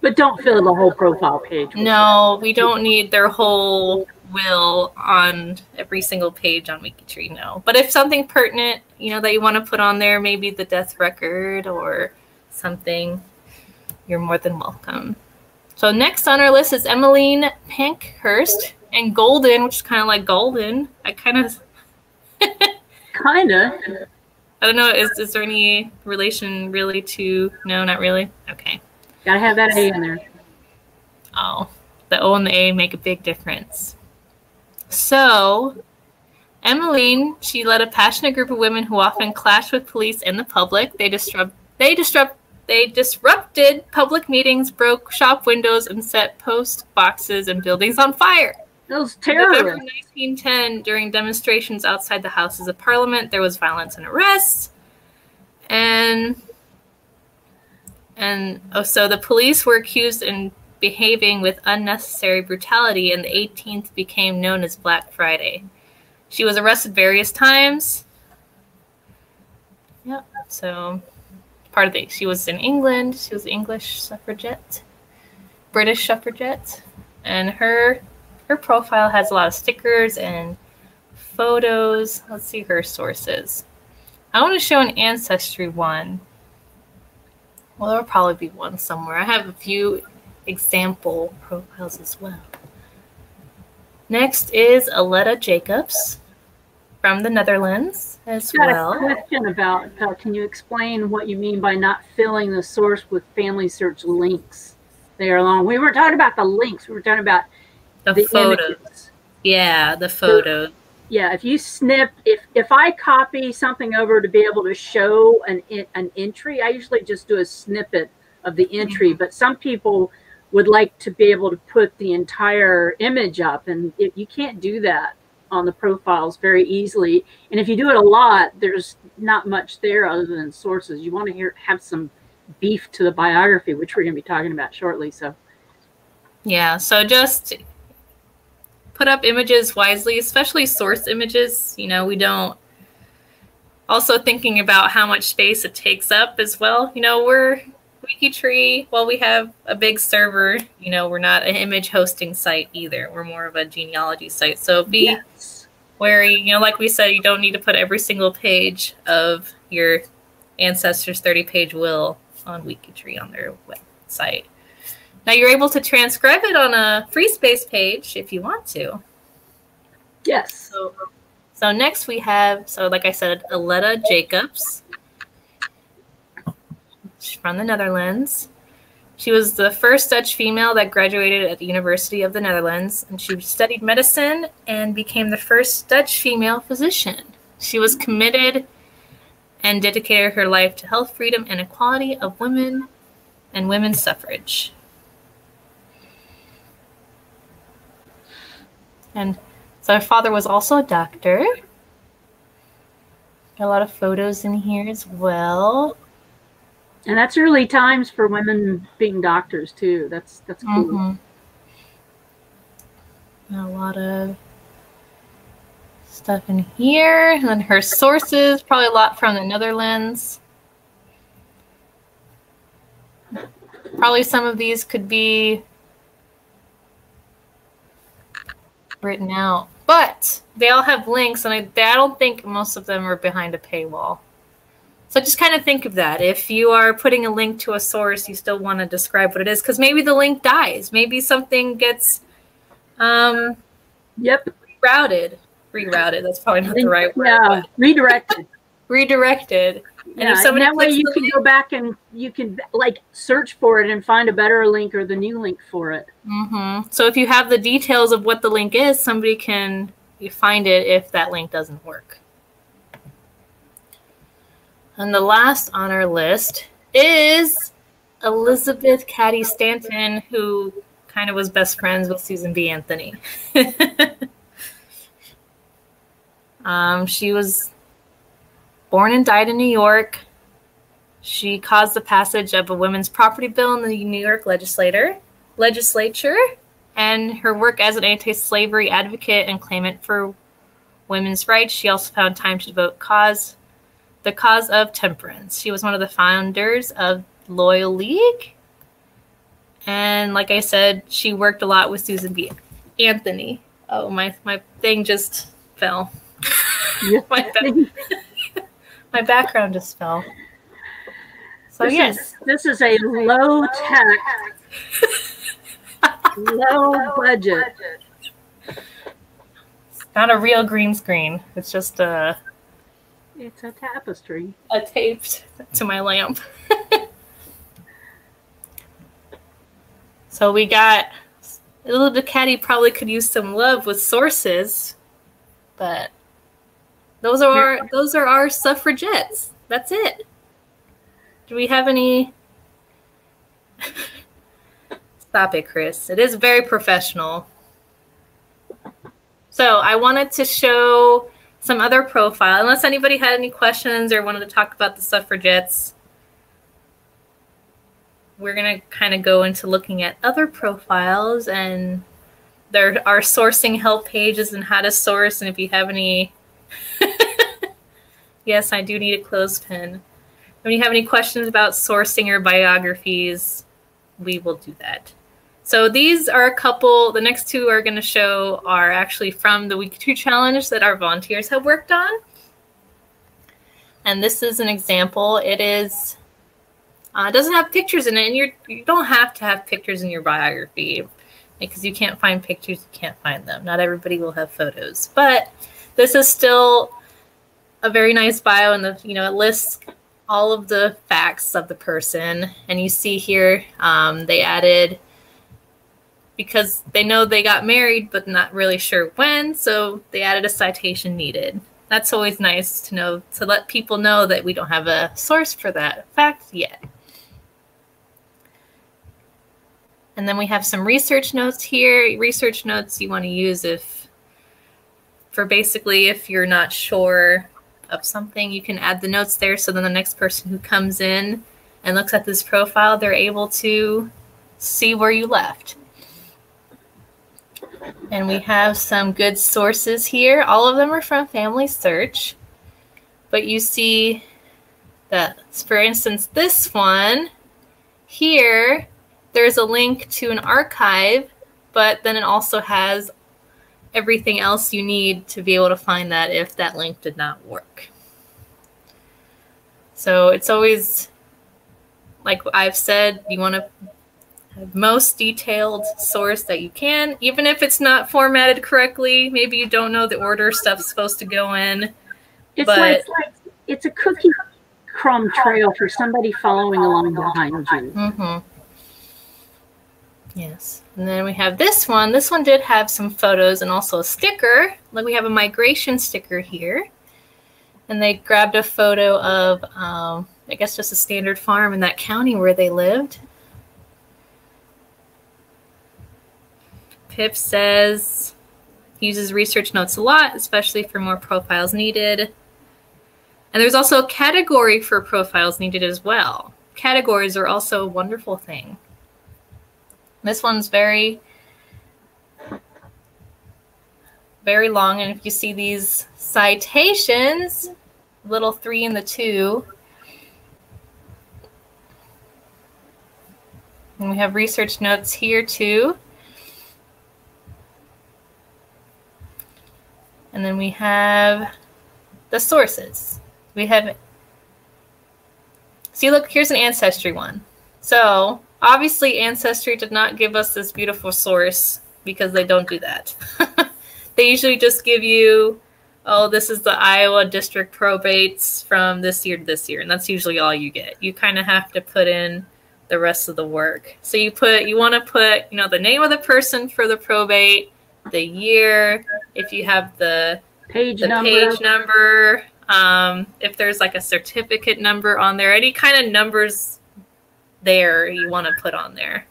But don't fill the whole profile page. No, we don't need their whole will on every single page on WikiTree, no. But if something pertinent, you know, that you want to put on there, maybe the death record or something, you're more than welcome. So next on our list is Emmeline Pankhurst and Goulden, which is kind of like Golden. I kind of... kind of. I don't know. Is is there any relation really to? No, not really. Okay. Gotta have that A in there. Oh, the O and the A make a big difference. So, Emmeline, she led a passionate group of women who often clashed with police and the public. They disrupt. They disrupt. They disrupted public meetings, broke shop windows, and set post boxes and buildings on fire. That was terrible. November 1910, during demonstrations outside the Houses of Parliament, there was violence and arrests. And and oh, so the police were accused in behaving with unnecessary brutality, and the 18th became known as Black Friday. She was arrested various times. Yep. So part of the she was in England. She was English suffragette, British suffragette, and her her profile has a lot of stickers and photos. Let's see her sources. I want to show an ancestry one. Well, there'll probably be one somewhere. I have a few example profiles as well. Next is Aletta Jacobs from the Netherlands as Got well. a question about, uh, can you explain what you mean by not filling the source with family search links? They are long. We weren't talking about the links. We were talking about The, the photos. images. Yeah, the photo. Yeah, if you snip, if if I copy something over to be able to show an an entry, I usually just do a snippet of the entry. Mm-hmm. But some people would like to be able to put the entire image up, and it, you can't do that on the profiles very easily. And if you do it a lot, there's not much there other than sources. You want to hear have some beef to the biography, which we're going to be talking about shortly. So Yeah, so just put up images wisely, especially source images. You know, we don't. Also, thinking about how much space it takes up as well. You know, we're WikiTree, while we have a big server, you know, we're not an image hosting site either. We're more of a genealogy site. So be yes. wary, you know, like we said, you don't need to put every single page of your ancestors' 30 page will on WikiTree on their website. Now you're able to transcribe it on a free space page if you want to. Yes. So, so next we have, so like I said, Aletta Jacobs. She's from the Netherlands. She was the first Dutch female that graduated at the University of the Netherlands, and she studied medicine and became the first Dutch female physician. She was committed and dedicated her life to health, freedom, and equality of women and women's suffrage. And so her father was also a doctor. Got a lot of photos in here as well. And that's early times for women being doctors too. That's that's cool. Mhm. A lot of stuff in here. And then her sources, probably a lot from the Netherlands. Probably some of these could be written out. But they all have links, and I, I don't think most of them are behind a paywall. So just kind of think of that. If you are putting a link to a source, you still want to describe what it is, because maybe the link dies. Maybe something gets um, Yep. rerouted. Rerouted. That's probably not the right word. Yeah. but Redirected. Redirected. And yeah. if And that way you can link- go back and you can like search for it and find a better link or the new link for it. hmm So if you have the details of what the link is, somebody can find it if that link doesn't work. And the last on our list is Elizabeth Cady Stanton, who kind of was best friends with Susan B. Anthony. um, she was born and died in New York. She caused the passage of a women's property bill in the New York legislator legislature, and her work as an anti-slavery advocate and claimant for women's rights. She also found time to devote cause the cause of temperance. She was one of the founders of Loyal League. And like I said, she worked a lot with Susan B. Anthony. Oh, my my thing just fell. Yeah. my, my background just fell. So this yes, is this is a low tech, low budget. not a real green screen. It's just a It's a tapestry. a taped to my lamp. so we got a little Ducati probably could use some love with sources, but those are our those are our suffragettes. That's it. Do we have any? Stop it, Chris. It is very professional. So I wanted to show some other profile. Unless anybody had any questions or wanted to talk about the suffragettes, we're gonna kind of go into looking at other profiles and there are sourcing help pages and how to source. And if you have any, yes, I do need a clothespin. When you have any questions about sourcing or biographies, we will do that. So these are a couple, the next two are going to show are actually from the WikiTree challenge that our volunteers have worked on. And this is an example. It is Uh, doesn't have pictures in it, and you're, you don't have to have pictures in your biography because you can't find pictures, you can't find them. Not everybody will have photos, but this is still a very nice bio, and the you know it lists all of the facts of the person, and you see here um, they added because they know they got married, but not really sure when, so they added a citation needed. That's always nice to know to let people know that we don't have a source for that fact yet. And then we have some research notes here. Research notes you want to use if, for basically if you're not sure of something, you can add the notes there. So then the next person who comes in and looks at this profile, they're able to see where you left. And we have some good sources here. All of them are from Family Search. But you see that, for instance, this one here there's a link to an archive, but then it also has everything else you need to be able to find that if that link did not work. So it's always, like I've said, you want to have most detailed source that you can, even if it's not formatted correctly. Maybe you don't know the order stuff's supposed to go in. It's but like, like it's a cookie crumb trail for somebody following along behind you. Mm-hmm. Yes. And then we have this one. This one did have some photos and also a sticker. Like we have a migration sticker here. And they grabbed a photo of, um, I guess, just a standard farm in that county where they lived. Pip says he uses research notes a lot, especially for more profiles needed. And there's also a category for profiles needed as well. Categories are also a wonderful thing. This one's very, very long. And if you see these citations, little three and the two, and we have research notes here too. And then we have the sources. We have, see, look, here's an ancestry one. So Obviously, Ancestry did not give us this beautiful source because they don't do that. they usually just give you, oh, this is the Iowa district probates from this year to this year, and that's usually all you get. You kind of have to put in the rest of the work. So you put, you want to put, you know, the name of the person for the probate, the year, if you have the page the number. page number, um, if there's like a certificate number on there, any kind of numbers there you want to put on there.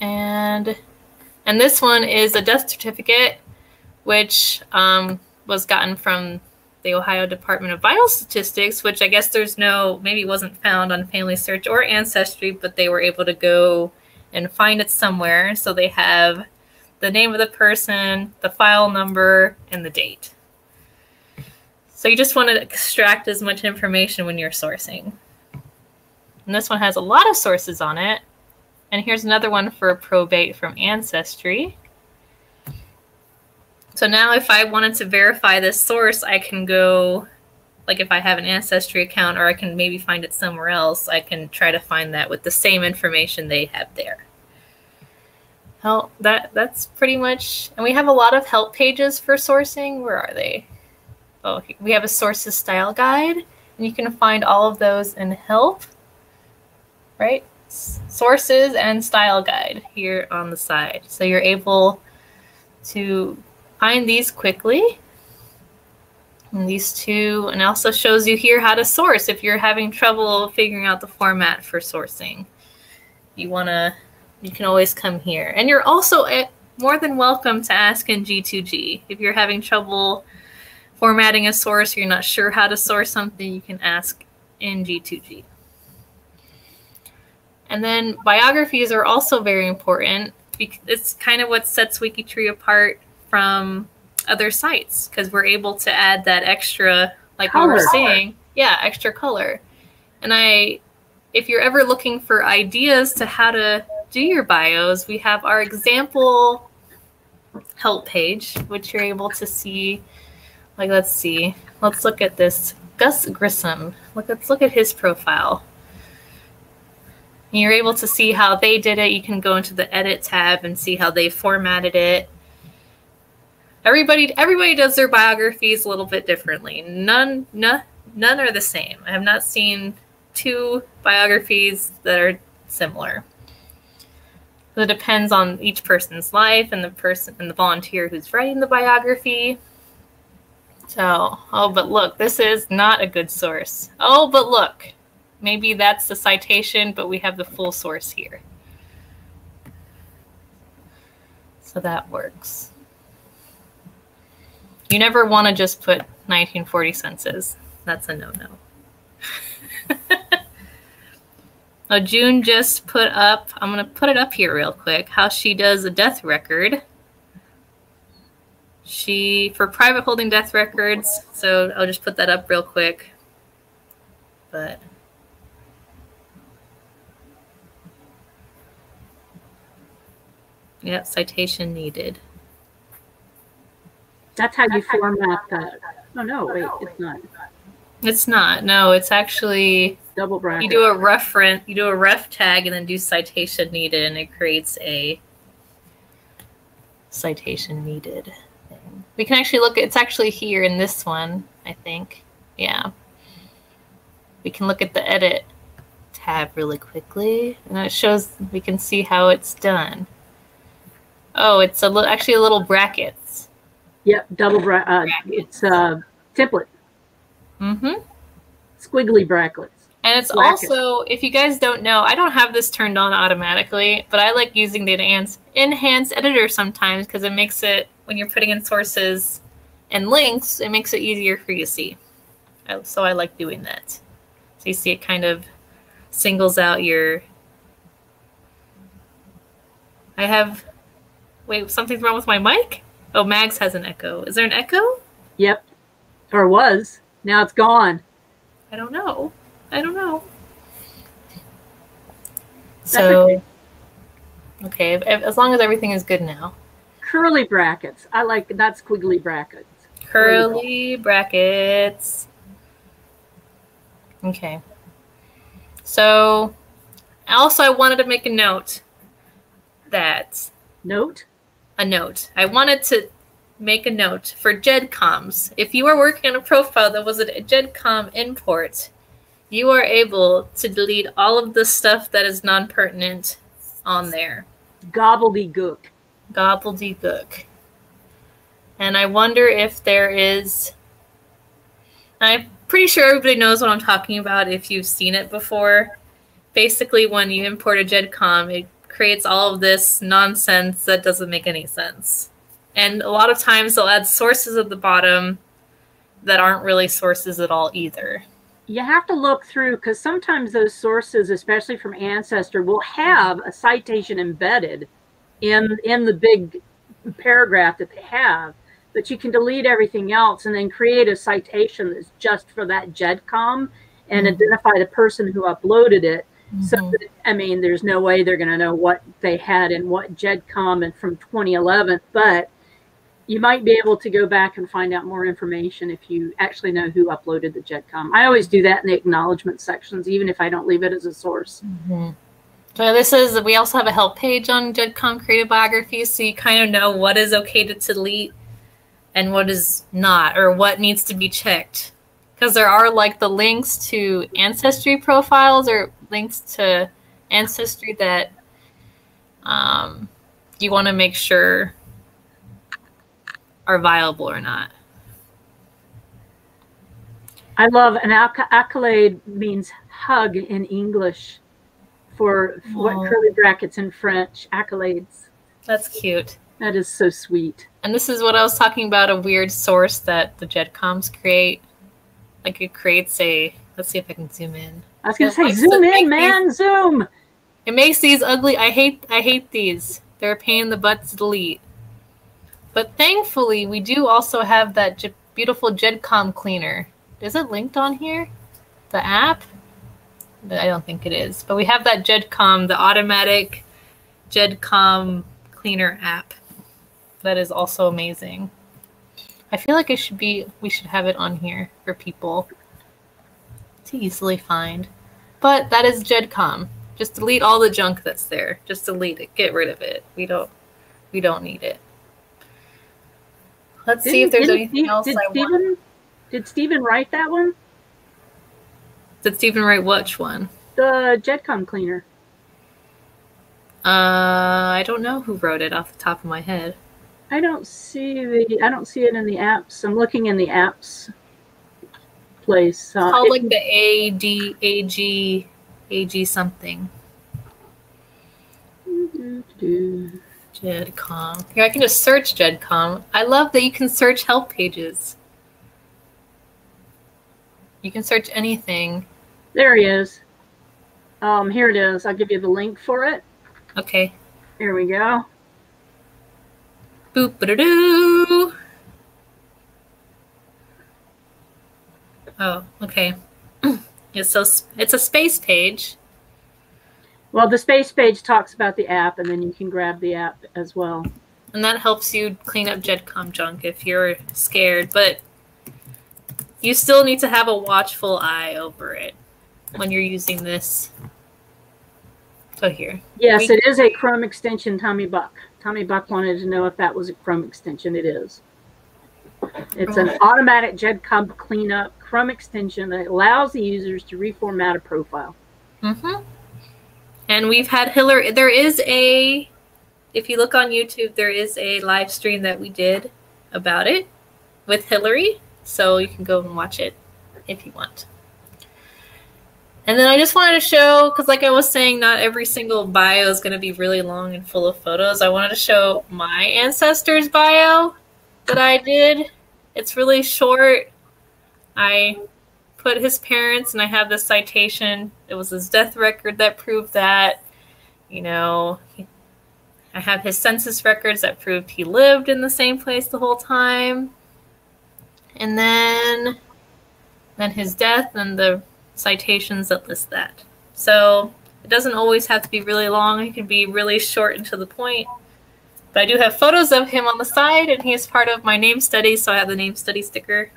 And and this one is a death certificate, which um, was gotten from the Ohio Department of Vital Statistics, which I guess there's no, maybe wasn't found on Family Search or Ancestry, but they were able to go and find it somewhere. So they have the name of the person, the file number, and the date. So you just want to extract as much information when you're sourcing. And this one has a lot of sources on it. And here's another one for probate from Ancestry. So now if I wanted to verify this source, I can go, like if I have an Ancestry account or I can maybe find it somewhere else, I can try to find that with the same information they have there. Well, that that's pretty much, and we have a lot of help pages for sourcing. Where are they? Oh, we have a sources style guide, and you can find all of those in help, right? Sources and style guide here on the side. So you're able to find these quickly. And these two, and also shows you here how to source if you're having trouble figuring out the format for sourcing. You want to you can always come here. And you're also eh, more than welcome to ask in G2G. If you're having trouble formatting a source, you're not sure how to source something, you can ask in G2G. And then biographies are also very important. It's kind of what sets WikiTree apart from other sites because we're able to add that extra, like color. we were saying, yeah, extra color. And I, if you're ever looking for ideas to how to do your bios, we have our example help page, which you're able to see. Like, let's see, let's look at this Gus Grissom. Look, let's look at his profile. And you're able to see how they did it. You can go into the edit tab and see how they formatted it. Everybody, everybody does their biographies a little bit differently. None, none, none are the same. I have not seen two biographies that are similar. So it depends on each person's life and the person and the volunteer who's writing the biography. So, oh, but look, this is not a good source. Oh, but look, maybe that's the citation, but we have the full source here. So that works. You never want to just put 1940 census. That's a no-no. oh, June just put up, I'm going to put it up here real quick, how she does a death record. She, for private holding death records, so I'll just put that up real quick. But Yep, citation needed. That's how you format that. Oh no, wait, it's not. It's not. No, it's actually double bracket. You do a reference, you do a ref tag, and then do citation needed, and it creates a citation needed thing. We can actually look. It's actually here in this one, I think. Yeah. We can look at the edit tab really quickly, and it shows. We can see how it's done. Oh, it's a li- actually a little brackets. Yep, double bra- uh, It's a uh, template. Mm-hmm. Squiggly brackets. And it's brackets. also, if you guys don't know, I don't have this turned on automatically, but I like using the enhanced enhanced editor sometimes because it makes it when you're putting in sources and links, it makes it easier for you to see. So I like doing that. So you see it kind of singles out your. I have Wait, something's wrong with my mic? Oh, Mags has an echo. Is there an echo? Yep. Or was. Now it's gone. I don't know. I don't know. So, okay. okay, as long as everything is good now. Curly brackets. I like not squiggly brackets. Curly brackets. Okay. So, also, I wanted to make a note that. Note? a note. I wanted to make a note for GEDCOMs. If you are working on a profile that was a GEDCOM import, you are able to delete all of the stuff that is non-pertinent on there. Gobbledygook. Gobbledygook. And I wonder if there is. I'm pretty sure everybody knows what I'm talking about if you've seen it before. Basically, when you import a GEDCOM, it creates all of this nonsense that doesn't make any sense. And a lot of times they'll add sources at the bottom that aren't really sources at all either. You have to look through because sometimes those sources, especially from Ancestry, will have a citation embedded in in the big paragraph that they have. But you can delete everything else and then create a citation that's just for that GEDCOM and mm-hmm. identify the person who uploaded it Mm-hmm. So, that, I mean, there's no way they're going to know what they had and what GEDCOM and from 2011, but you might be able to go back and find out more information if you actually know who uploaded the GEDCOM. I always do that in the acknowledgement sections, even if I don't leave it as a source. Mm-hmm. So this is, we also have a help page on GEDCOM creative biographies, so you kind of know what is okay to delete and what is not, or what needs to be checked because there are like the links to ancestry profiles or links to ancestry that um, you want to make sure are viable or not. I love an acc- accolade means hug in English for, for what curly brackets in French accolades. That's cute. That is so sweet. And this is what I was talking about a weird source that the GEDCOMs create like it creates a. Let's see if I can zoom in. I was gonna say zoom in, man, these, zoom. It makes these ugly. I hate. I hate these. They're a pain in the butt to delete. But thankfully, we do also have that j- beautiful GEDCOM cleaner. Is it linked on here? The app? I don't think it is. But we have that GEDCOM, the automatic GEDCOM cleaner app. That is also amazing. I feel like it should be we should have it on here for people. to easily find. But that is GEDCOM. Just delete all the junk that's there. Just delete it. Get rid of it. We don't we don't need it. Let's see if there's anything Steve- else did I want. Stephen, Did Stephen write that one? Did Stephen write which one? The GEDCOM cleaner. Uh, I don't know who wrote it off the top of my head. I don't see the. I don't see it in the apps. I'm looking in the apps place. Uh, It's called it- like the A D A G A G something. GEDCOM. Here, I can just search GEDCOM. I love that you can search help pages. You can search anything. There he is. Um, here it is. I'll give you the link for it. Okay. Here we go. Boop ba doo. Oh, okay. it's so it's a space page. Well, the space page talks about the app, and then you can grab the app as well. And that helps you clean up GEDCOM junk if you're scared, but you still need to have a watchful eye over it when you're using this. So here. Yes, We- it is a Chrome extension, Tommy Buck. Tommy Buck wanted to know if that was a Chrome extension. It is. It's an automatic GEDCOM cleanup Chrome extension that allows the users to reformat a profile. Mm-hmm. And we've had Hillary. There is a, if you look on YouTube, there is a live stream that we did about it with Hillary. So you can go and watch it if you want. And then I just wanted to show, because like I was saying, not every single bio is going to be really long and full of photos. I wanted to show my ancestors' bio that I did. It's really short. I put his parents and I have this citation. It was his death record that proved that. You know, I have his census records that proved he lived in the same place the whole time. And then then his death and the citations that list that. So it doesn't always have to be really long. It can be really short and to the point. But I do have photos of him on the side, and he is part of my name study, so I have the name study sticker.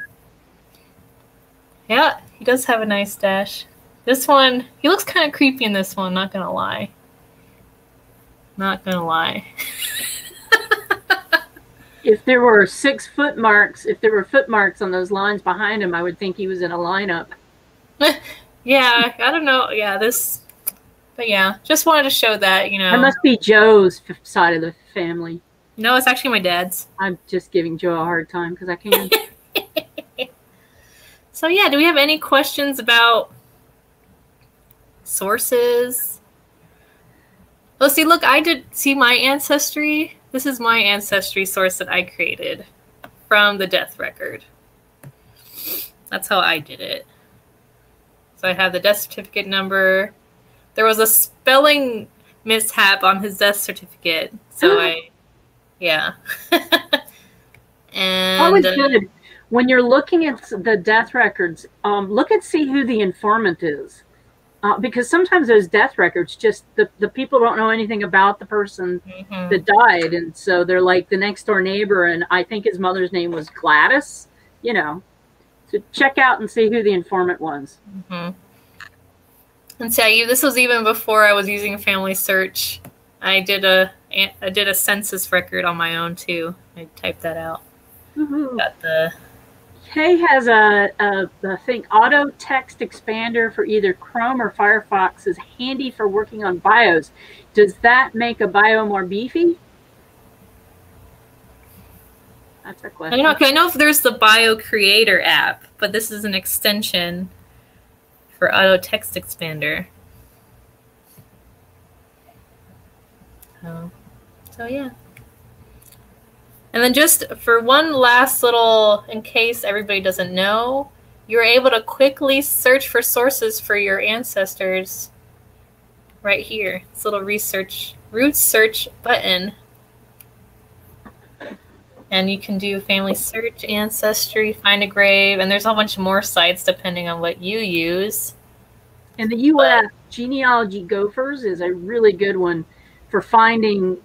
Yeah, he does have a nice dash. This one, he looks kind of creepy in this one, not gonna lie. Not gonna lie. If there were six foot marks, if there were foot marks on those lines behind him, I would think he was in a lineup. yeah, I don't know. Yeah, this. But yeah, just wanted to show that, you know. It must be Joe's f- side of the family. no, it's actually my dad's. I'm just giving Joe a hard time because I can't. So yeah, do we have any questions about sources? Oh, see, look, I did see my ancestry. This is my ancestry source that I created from the death record. That's how I did it. So I have the death certificate number. There was a spelling mishap on his death certificate, so I, yeah. and Always uh, good when you're looking at the death records. Um, look and see who the informant is, uh, because sometimes those death records just the, the people don't know anything about the person mhm. that died, and so they're like the next door neighbor, and I think his mother's name was Gladys. You know, so check out and see who the informant was. hmm And so you, this was even before I was using Family Search. I did a I did a census record on my own too. I typed that out. Woohoo. Got the Kay has a, a I think auto text expander for either Chrome or Firefox is handy for working on bios. Does that make a bio more beefy? That's a I question. don't know. I know if there's the Bio Creator app, but this is an extension for Auto Text Expander. So, so yeah. And then just for one last little, in case everybody doesn't know, you're able to quickly search for sources for your ancestors right here. This little research root search button. And you can do family search, ancestry, find a grave, and there's a whole bunch more sites depending on what you use. In the U.S., genealogy gophers is a really good one for finding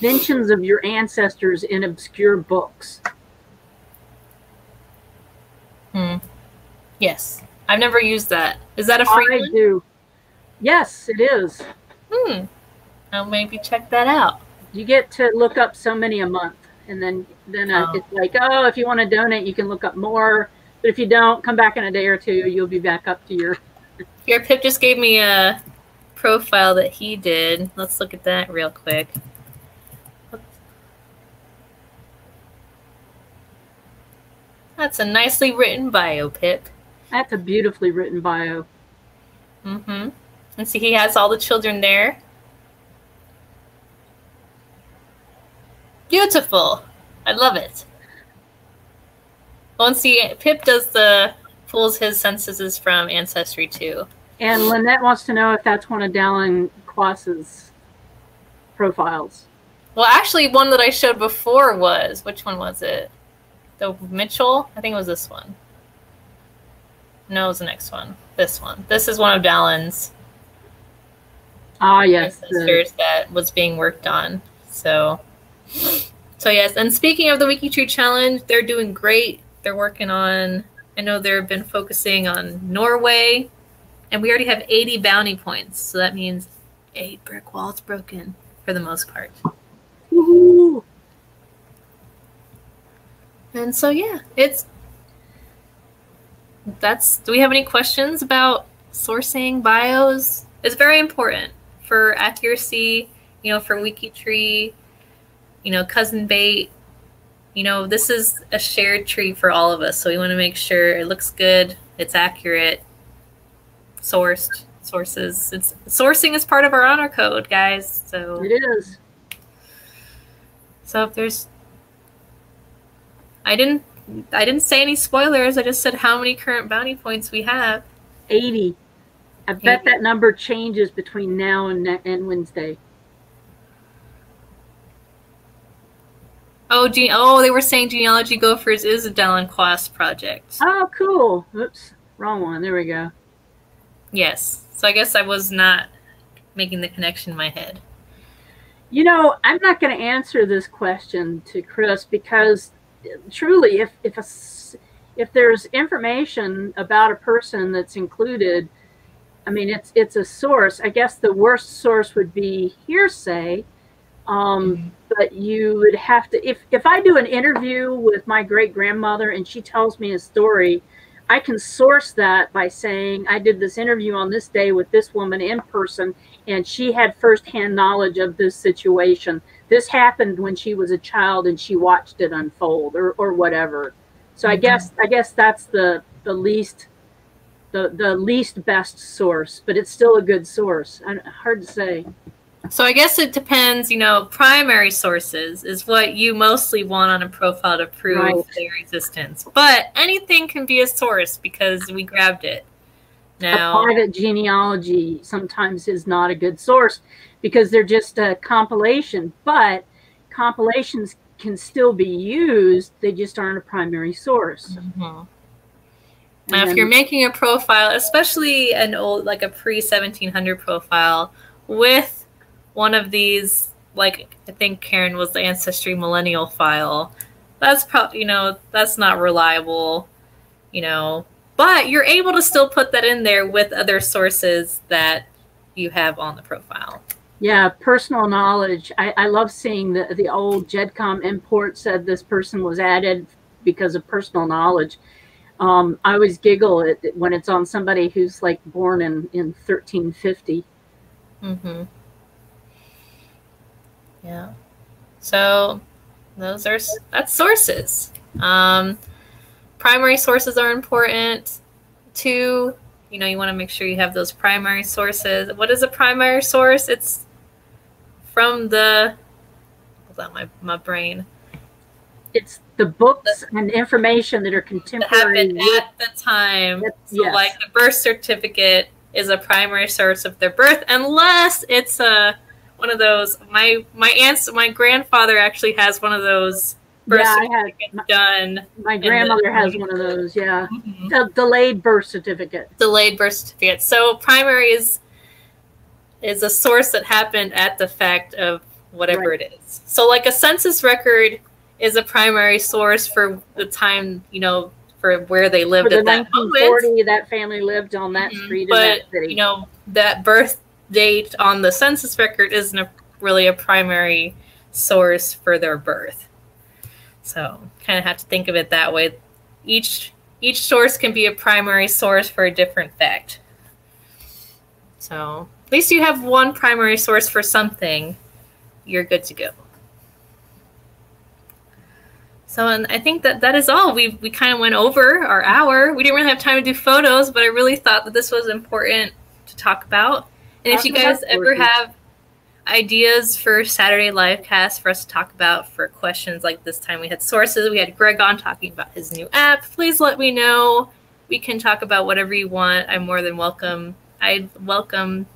mentions of your ancestors in obscure books. Hmm. Yes. I've never used that. Is that a free I one? do. Yes, it is. Hmm. I'll maybe check that out. You get to look up so many a month, and then then uh, Oh. it's like, oh, if you want to donate, you can look up more. But if you don't, come back in a day or two. You'll be back up to your. Your Pip just gave me a profile that he did. Let's look at that real quick. That's a nicely written bio, Pip. That's a beautifully written bio. Mm-hmm. And see, he has all the children there. Beautiful. I love it. Well, and see, Pip does the pulls his censuses from Ancestry too. And Lynette wants to know if that's one of Dallin Quast's profiles. Well, actually, one that I showed before was which one was it? The Mitchell? I think it was this one. No, it was the next one. This one. This is one of Dallin's Ah, yes. the- that was being worked on. So, so yes. And speaking of the WikiTree challenge, they're doing great. They're working on. I know they've been focusing on Norway, and we already have 80 bounty points. So that means eight brick walls broken for the most part. Woohoo! And so yeah, it's that's do we have any questions about sourcing bios? It's very important for accuracy, you know, for WikiTree, you know, cousin bait. You know, this is a shared tree for all of us, so we want to make sure it looks good, it's accurate, sourced sources. It's sourcing is part of our honor code, guys. So It is. so if there's I didn't I didn't say any spoilers. I just said how many current bounty points we have. 80. I bet that number changes between now and, and Wednesday. Oh, gene- oh, they were saying genealogy gophers is a Dallin Quast project. Oh, cool. Oops. Wrong one. There we go. Yes. So I guess I was not making the connection in my head. You know, I'm not going to answer this question to Chris because truly, if if a if there's information about a person that's included, I mean, it's it's a source. I guess the worst source would be hearsay. Um, but you would have to if if I do an interview with my great grandmother and she tells me a story, I can source that by saying I did this interview on this day with this woman in person and she had firsthand knowledge of this situation. This happened when she was a child and she watched it unfold or, or whatever. So I Mhm. guess I guess that's the the least the the least best source, but it's still a good source. I, hard to say. So I guess it depends, you know, primary sources is what you mostly want on a profile to prove Right. their existence. But anything can be a source because we grabbed it. A Now private genealogy sometimes is not a good source because they're just a compilation, but compilations can still be used. They just aren't a primary source. Mhm. Now, if you're making a profile, especially an old, like a pre 1700 profile, with one of these, like I think Karen was the Ancestry Millennium file, that's probably, you know, that's not reliable, you know, but you're able to still put that in there with other sources that you have on the profile. Yeah, personal knowledge. I, I love seeing the, the old GEDCOM import said this person was added because of personal knowledge. Um, I always giggle at, when it's on somebody who's like born in, in 1350. Mm-hmm. Yeah. So those are that's sources. Um, primary sources are important. Two, you know, you want to make sure you have those primary sources. What is a primary source? It's from the hold on my my brain It's the books and information that are that contemporary. happened at the time. Yep, So, yes. like the birth certificate is a primary source of their birth, unless it's a one of those. My my aunt's my grandfather actually has one of those birth yeah, I had, done. my grandmother has one of those. Yeah, Mhm. a delayed birth certificate. Delayed birth certificate. So primary is is a source that happened at the fact of whatever Right. it is. So like a census record is a primary source for the time you know for where they For lived the at that moment. 1940, that family lived on that Mhm. street but in that city. you know that birth date on the census record isn't a, really a primary source for their birth so kind of have to think of it that way each each source can be a primary source for a different fact so at least you have one primary source for something you're good to go so and I think that that is all. We we kind of went over our hour. We didn't really have time to do photos, but I really thought that this was important to talk about. And if you guys ever have ideas for Saturday live cast for us to talk about for questions like this time we had sources, we had Greg on talking about his new app. Please let me know. We can talk about whatever you want. I'm more than welcome. I welcome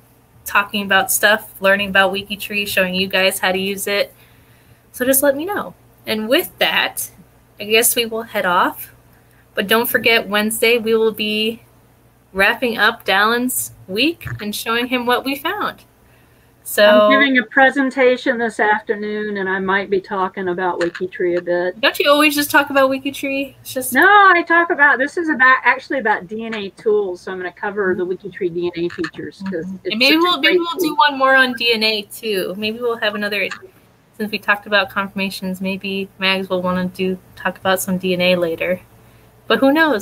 talking about stuff, learning about WikiTree, showing you guys how to use it. So just let me know. And with that, I guess we will head off. But don't forget, Wednesday we will be wrapping up Dallin's week and showing him what we found. So I'm giving a presentation this afternoon, and I might be talking about WikiTree a bit. don't you always just talk about WikiTree? It's just No, I talk about this is about actually about DNA tools, so I'm going to cover the WikiTree DNA features because and maybe we'll maybe we'll do one more on DNA too. Maybe we'll have another since we talked about confirmations. Maybe Mags will want to do talk about some DNA later. But who knows?